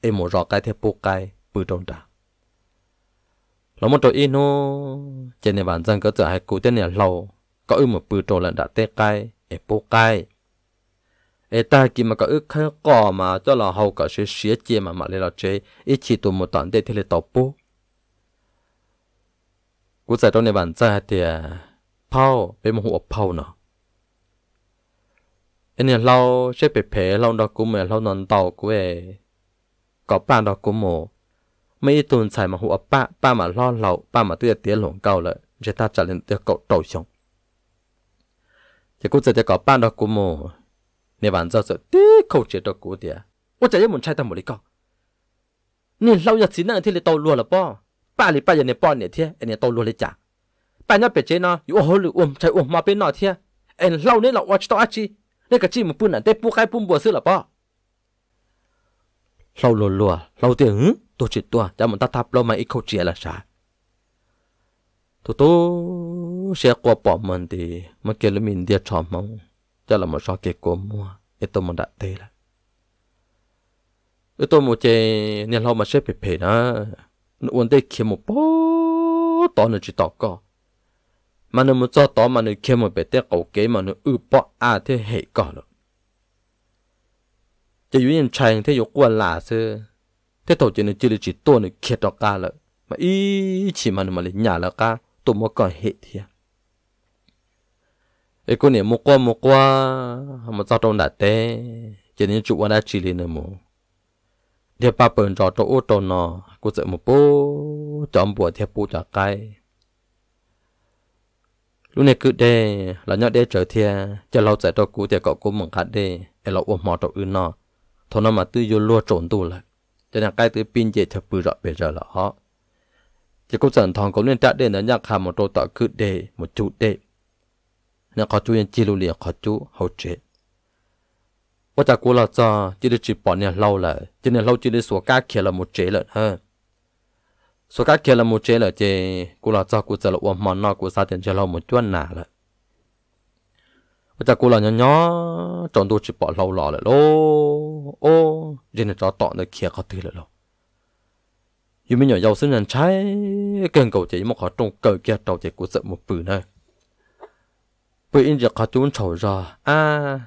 Em một rõ cái theo bố cái bự trong đã là một chỗ in nó trên này bản dân có trở hay cụ tên này lâu có ư một bự trộn là đã tê cay ế bố cay ế ta kì mà có ư khăn cỏ mà cho là hậu cả sự xía chia mà mà lên là chế ít chỉ tụ một tận để thì là tàu bố cụ giải trong này bản dân thì phao bên một hộp phao nữa anh này lâu sẽ bị phê lâu đó cũng mà lâu nón tàu của ế có ba đó cũng mồ mấy tuần xài mà hụa ba ba mà lo lậu ba mà tươi tiếng lộn cao lợi chỉ ta trả lên tiếng cậu trâu xong thì cũng chỉ có ba đó cũng mồ nếu bạn giao sợ tí khẩu chế đó cũng đi chả chỉ muốn chạy tao một lý cậu nè lâu giờ chỉ năng thì lấy tàu luôn là bao ba lý ba giờ nè bao nè thế anh nè tàu luôn lấy trả ba nhá bị chế nó yêu hồ lử ôm chạy ôm mà bên nọ thế anh lâu nè là watch tao chi nè cái chi một bún nè tê bu khai bún bùa sư là bao lâu lùa lùa lâu tiền hứ tôi chỉ tua cho mình ta thắp lâu mà ít khâu chia là sao tôi tôi sẽ qua bỏ mình thì mà kêu là mình đi chọn mong cho là một số cái của mua ít tôi mình đã thế là ít tôi một chơi nên lâu mà sẽ bị phê đó nó ổn định khi một bó to nó chỉ tỏ co mà nó một cho to mà nó khi một bể tết cầu kế mà nó ư bỏ à thế hệ co rồi chỉ có những trang thế có quan là sư thế tổ chức này chỉ là chỉ tôi này kiệt đó mà ý chỉ mà mà lên nhà là cả. Tôi mới còn hết thì ấy cô này mua qua mua qua. Mà sao trong đã té. Chỉ nên chụp qua đã chỉ lên nữa mà để ba bên cho tôi ô tô nó cô sẽ một bố chọn bùa theo bố trả cái. Lúc này cứ để là nhớ để trở theo cho lâu chạy tôi cũ thì cậu cũng mừng khát đây để lâu ôm mò tôi ư nó thôi nó mà tư vô lúa trộn tu lại cho nên cái từ pin chế cho bự rõ bây giờ là họ chỉ có sản thòng có nên trả đến là nhạc hàm một trâu tạo cứ đề một chủ đề nhà khó chú yên chi lưu liền khó chú hậu chế ว่าจากกูเราจะจีดจีปอนเนี่ยเล่าเลยจีเนี่ยเล่าจีดสัวก้าเขียนละมุเจเลยฮะสัวก้าเขียนละมุเจเลยเจกูเราจะกูจะละวันมันนอกูซาเตียนจะเล่ามุจวนหนาเลย ta cô là nhỏ nhỏ trong đôi chỉ bỏ lâu lò lại lô ô nên cho tọn nó kia có thứ lại lô dù mình nhỏ giàu sinh nhân trái cần cầu chỉ một họ trong cờ kia đầu chỉ của sợ một bự này bự in giờ có chuôn trầu ra à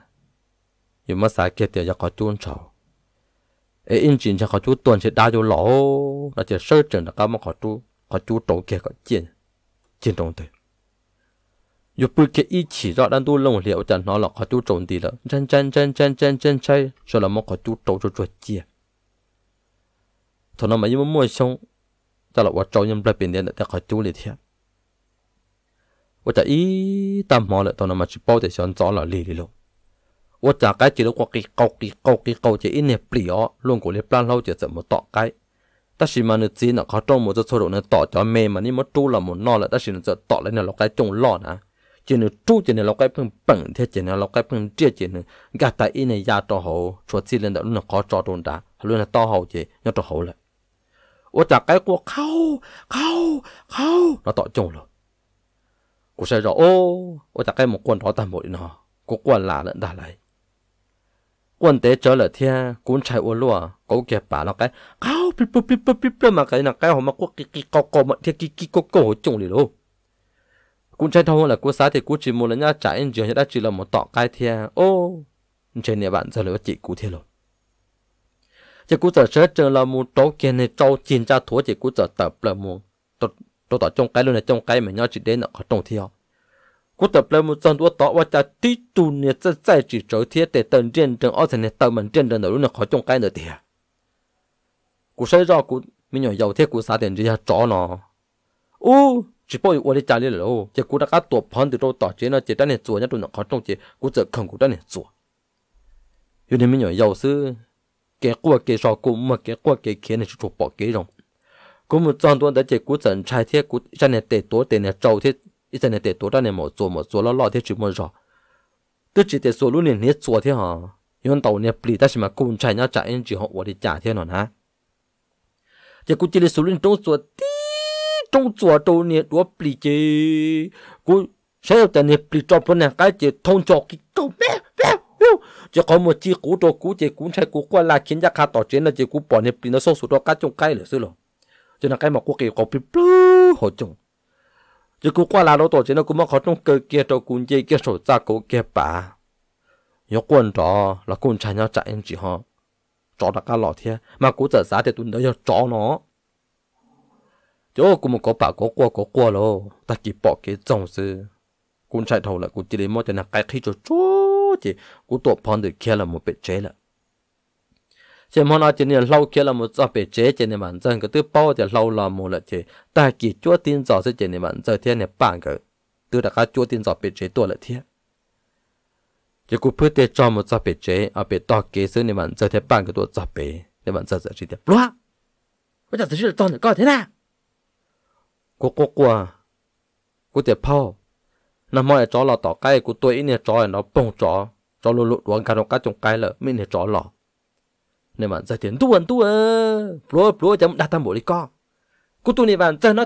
dù mà xài kia thì giờ có chuôn trầu ấy in chỉ cho có chú tuần sẽ đa vô lỗ. Là chỉ sơ trần là có một họ chú, có chú trầu kia có chiến chiến trong từ 有不给一起绕单独弄了，我讲拿了可就中的了，真真真真真真真，说了么可就走就着急。他那么因为莫想，到了我找人来变点的，他可就了天。我这一大毛了，他那么去包的想找了里里了。我这该记得我给搞给搞给搞这一年不了，弄过来不然老就怎么打该。但是嘛，你只能靠找么子错路呢，打着没嘛，你么做了么闹了，但是呢，这打了呢，老该中老呢。chỉ nữa chú chỉ nên lọc cái phần bẩn thế chỉ nên lọc cái phần chia chỉ nên gạt ta in này ya cho hậu cho chỉ lên đó luôn là khó cho đồn đã luôn là to hậu chỉ nó cho hậu lại ô chả cái của khâu khâu khâu nó tỏ chung rồi cô sẽ rõ ô ô chả cái một quân đó ta mỗi nó cô quân là lẫn đã lại. Quân tế trở lại thia cuốn chạy ô lúa cố kẹp bà nó cái khâu pipu pipu pipu mà cái nào, cái họ mà quốc kỳ kỳ cò cò mà, thia kỳ kỳ cò cò chung liền luôn cũng chạy thông là cú sát thì cú chỉ muốn là nhá, trả anh trường đã chỉ là một tọ cái thia. Ô, trên nhà bạn giờ là chị cú thia rồi chỉ cú giờ sẽ chờ là một tổ kiến này, trâu chín cha thua chỉ cú giờ tập là một tổ tổ tọ trong cái luôn là trong cái mà nhau chỉ đến là họ trong theo cú tập là một trong tổ tọ và cha tí tu này, sẽ tại chỉ trở thia để tận trên trên ở thành này, tận mình trên trên luôn là họ trong cái nữa thì cú sẽ do cú, mình nhỏ giàu thế, cú sát tiền gì cho chó nó. Ô chỉ bảo tôi đi trả lời rồi chỉ cú đã cá tổ phán từ đâu tỏ chế nó chỉ đã này chùa nhất tụi nó khó trong chỉ cú giờ không cú đã này chùa yêu nên mình nhỏ giàu sư cái qua cái sao cú mà cái qua cái kia này chụp bỏ cái rồi cú một trong tuần đã chỉ cú dẫn trai thiết cú cho này để tổ để này trâu thiết ít cho này để tổ đã này một chùa một chùa lo lo thiết chỉ một rồi tôi chỉ để số lúc này nét chùa thế hả yon tàu này bì ta chỉ mà cùng trai nhau trả anh chỉ họ tôi đi trả thế nó hả chỉ cú chỉ để số lúc trong chùa tí trong chùa đâu nè đua bì chứ cú sẽ ở tại nè bì cho bên này cái chỉ thông cho cái câu bé bé chỉ có một chi cú đồ cú chỉ cú chạy cú qua là khiến ra khá tỏ trên là chỉ cú bỏ nếp nó sâu sụt đó cá trong cái là sư rồi cho nên cái mà cú kỳ có bị blu hồ chung chỉ cú qua là nó tỏ trên nó cú mà khó trong cơ kia cho cú chơi kia sổ ra cú kia bà nhớ quân trò là cú chạy nhau chạy em chỉ họ trò đã cá lọ thế mà cú giờ giá thì tụi nó cho nó chỗ cũng một có bà có qua có qua lo ta chỉ bỏ cái trồng sư cũng chạy thầu là cũng chỉ để mua cho nó cái khi cho chúa chỉ cũng tổ phong được kia là một bể chế là chỉ mà nói chỉ nên lâu kia là một giờ bể chế chỉ nên bản thân, cái thứ bao giờ lâu là một là chỉ ta chỉ chúa tin rõ sẽ chỉ nên bản giờ thiên này bạn cái từ đã cái chúa tin rõ bể chế tuổi là thiên chỉ cũng phải để cho một bể chế ở bể to kế sự nên bạn giờ thiên bạn cái tuổi giờ bể nên bạn giờ giờ chỉ để loa bây giờ chỉ là toàn có thế nào cô cô cô cô để phao. Nằm mọi chó là tỏ cái của tôi này chó nó bông chó. Chó lụt lụt uống cả nó cá trong cái là mình này chó lọ nên mà giờ tiền tu ăn tu ơ. Pro pro chấm đặt tam bộ đi co. Của tôi này bạn giờ nó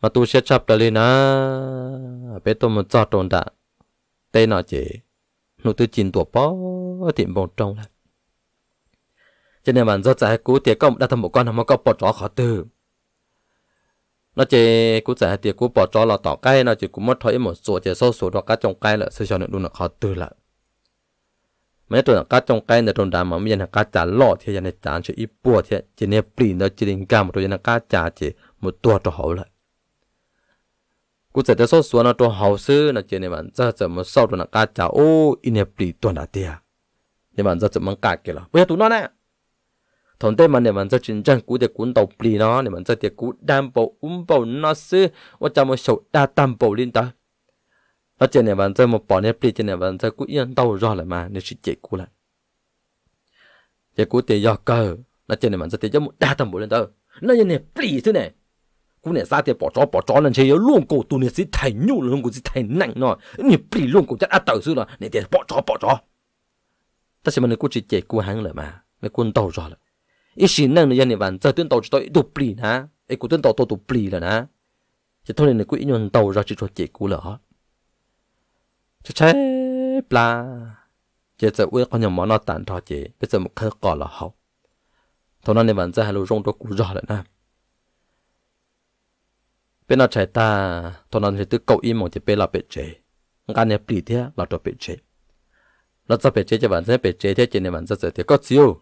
mà tu sẽ chấp tới na bé tôi muốn cho tròn đã. Tên nó chỉ, nụ tư chín tuổi bó tiệm bông trong là cho nên bạn rất giải cú tiệt công đã thầm một con không có bỏ chó khó từ nó chỉ cú giải tiệt cú bỏ chó là tỏ cây nó chỉ cú mất thôi. Một số chỉ số số đó cá trong cây là sẽ cho nó đúng là khó từ là mấy tuần cá trong cây là trong đàm mà bây giờ cá trả lọ thì giờ này trả chỉ ít bùa thì chỉ nên pin nó chỉ nên cam một rồi giờ cá trả chỉ một tua cho hậu lại cú sẽ số số nó cho hậu sư nó chỉ nên bạn giờ giờ mà sau đó nó cá chả ô in nhập đi tuần đã tiền nên bạn giờ giờ mang cá kia là bây giờ tụi nó nè thằng tên mà nên bạn giờ chính chân cú để cuốn đầu đi nó nên bạn giờ để cú đảm bảo ủng bảo nó sư và cho một số đa đảm bảo lên đó nó chỉ nên bạn giờ một bảo nhập đi chỉ nên bạn giờ cú yên tàu rồi lại mà nên chỉ chạy cú lại chỉ cú để do cơ nó chỉ nên bạn giờ để cho một đa tầm bảo lên đó nó như này đi thế này cú này ra thì bỏ chó bỏ chó lần chơi luôn cổ tụ này sẽ thành nhu luôn cổ sẽ thành nặng nó nè bị luôn cổ chắc ăn tẩu sư là nè thì bỏ chó bỏ chó ta xem mình cú chỉ chạy cú hàng lại mà mình quân tàu rồi ít xin năng này nè bạn giờ tuyến tàu cho tôi đủ bì nè ấy cú tuyến tàu tôi đủ bì là nè chỉ thôi này cú ít nhon tàu ra chỉ cho chạy cú lỡ chứ chế bla chỉ giờ uế con nhà mỏ nó tàn thọ bây giờ một khơi cỏ là hậu thôi nó nè bạn giờ hello rong đó cú rõ lại nè bên nó chạy ta, thằng nó thì tự cậu im một thì bên là bên chế ngàn nhà bị thế, là cho bên chế là cho bên chế cho bạn sẽ bên chế thế, trên này bạn sẽ thì có chiếu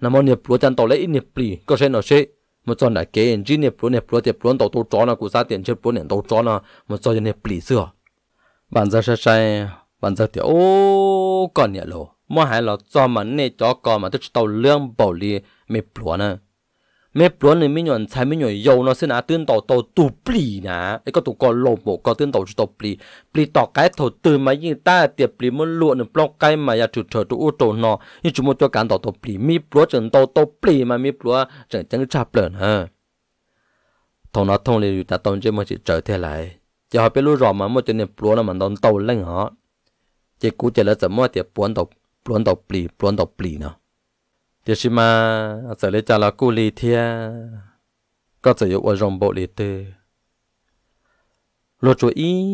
nằm ở nhà lúa chân tàu lấy nhà bì có sẽ nó sẽ. Một chỗ này cái engine nhà lúa nhà lúa thì lúa tàu tàu chó nó cũng sao tiền chơi lúa nhà tàu chó nó. Một chỗ nhà bì xưa. Bạn sẽ sẽ sai bạn sẽ thì, ô còn nhà lô mua hay là cho mà nè cho con mà tức tàu lương bảo li mệt lúa nữa ม่ปล้วนหรืไม่หย่อนใช้ไม่หย่อนโยนเสนาตื่นต่อโตตูปลีนะไอ้ก็ตุกอลบก็ตื่นต่อจุดตปลีปลีต่อไก่ถดตื่นมายิ่งต้าเตียปลีมันลวดหนึ่งปลอกไก่มาอยาจุดเถอตูอุโตนอยิ่จุดมุตัวการต่อตปลีมีปลัวจนโตโตปลีมามีปลัวจนจังจับเปลือนฮะทงนอทองเลยอยู่แต่ตอนเจ้ามันจะเจอเท่าไรจะหาไปรู้รอมาเมั่อจะเนี่ยปลัวแล้วมันโดนโตเล่งเหรอเจ้ากูจะแล้วจะมั่วเตียปล้วนต่อปล้วนต่อปลีปล้วนต่อปลีเนาะ thì chỉ mà giờ lấy cho là cù lì thia. Có thể yêu ở rồng bộ lì tư lo chú ý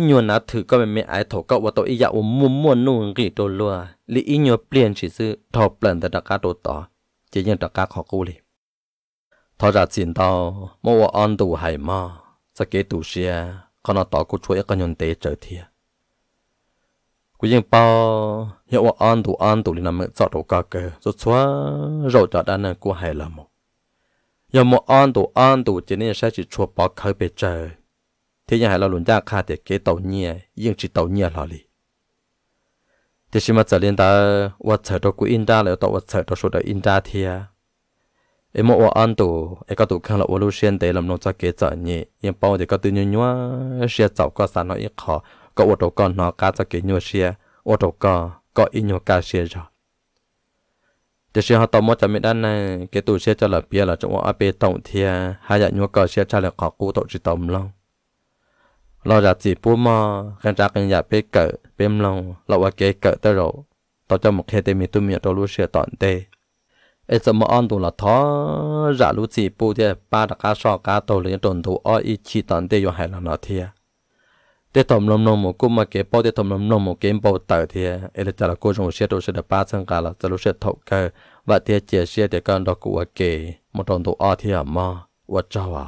nhuận nát thử có mẹ ai thổ cậu và tôi ý dạo muốn muốn nuông gì đồ lừa lý ý nhuận liền chỉ sự thọ lần từ đặc cá đồ tỏ chỉ nhận đặc cá khó cù lì thọ ra tiền tao mua ăn đủ hải mà sẽ kế đủ xe còn nó tỏ của chuỗi cái nhuận tế trở thiệt กูยังเปาเหี้ยวอันตัวอันตัวลีน่ะมันจอดตัวกาเกอสุดชัวเราจอดอันนั้นกูหายละมั้งยังมัวอันตัวอันตัวเจนี่ใช้จิตชัวปอกเคยไปเจอที่ยังหายเราหลุนยากคาเด็กเกตเต่าเนี่ยยังจิตเต่าเนี่ยหล่อลีที่ชิมาจะเรียนตาว่าเฉยตัวกูอินดาแล้วตัวว่าเฉยตัวสุดอินดาเทียเอ็มว่าอันตัวเอ็ก็ตัวข้างเราว่าลูเชียนเตะลำนงจะเกจเนี่ยยังเปาเด็กก็ตัวยัวเชียเจ้าก็สานอีกขอ có ô tô con nó cá cho kỹ nhiều xe, ô tô con có ít nhiều cá xe rồi. Để xe họ tàu mới cho mình đan này, cái tủ xe cho là bia là chỗ ở bên tổng thì hai dạng nhiều cá xe cho là khó cứu tổ chức tổng long lo ra chỉ bố mà khán giả cần giả bê cỡ bêm long lo qua cái cỡ tới rồi tao cho một hệ tên mình tôi miệng tao luôn xe tọn tê. Ấy giờ mà ăn tụ là thó giả lú chỉ bố thì ba đặc cá sọ cá tàu lấy tổn thủ ở chỉ tọn tê vô hai là nó thiệt để tầm lồng nông một cô mà kế bao để tầm lồng nông một kế bao tờ thì ấy là chả là cô trong xe đồ xe được ba sang cả là chả lúc xe thấu cơ và thì chia xe để con đó của kế một đồng tụ ở thì à mà và cháu à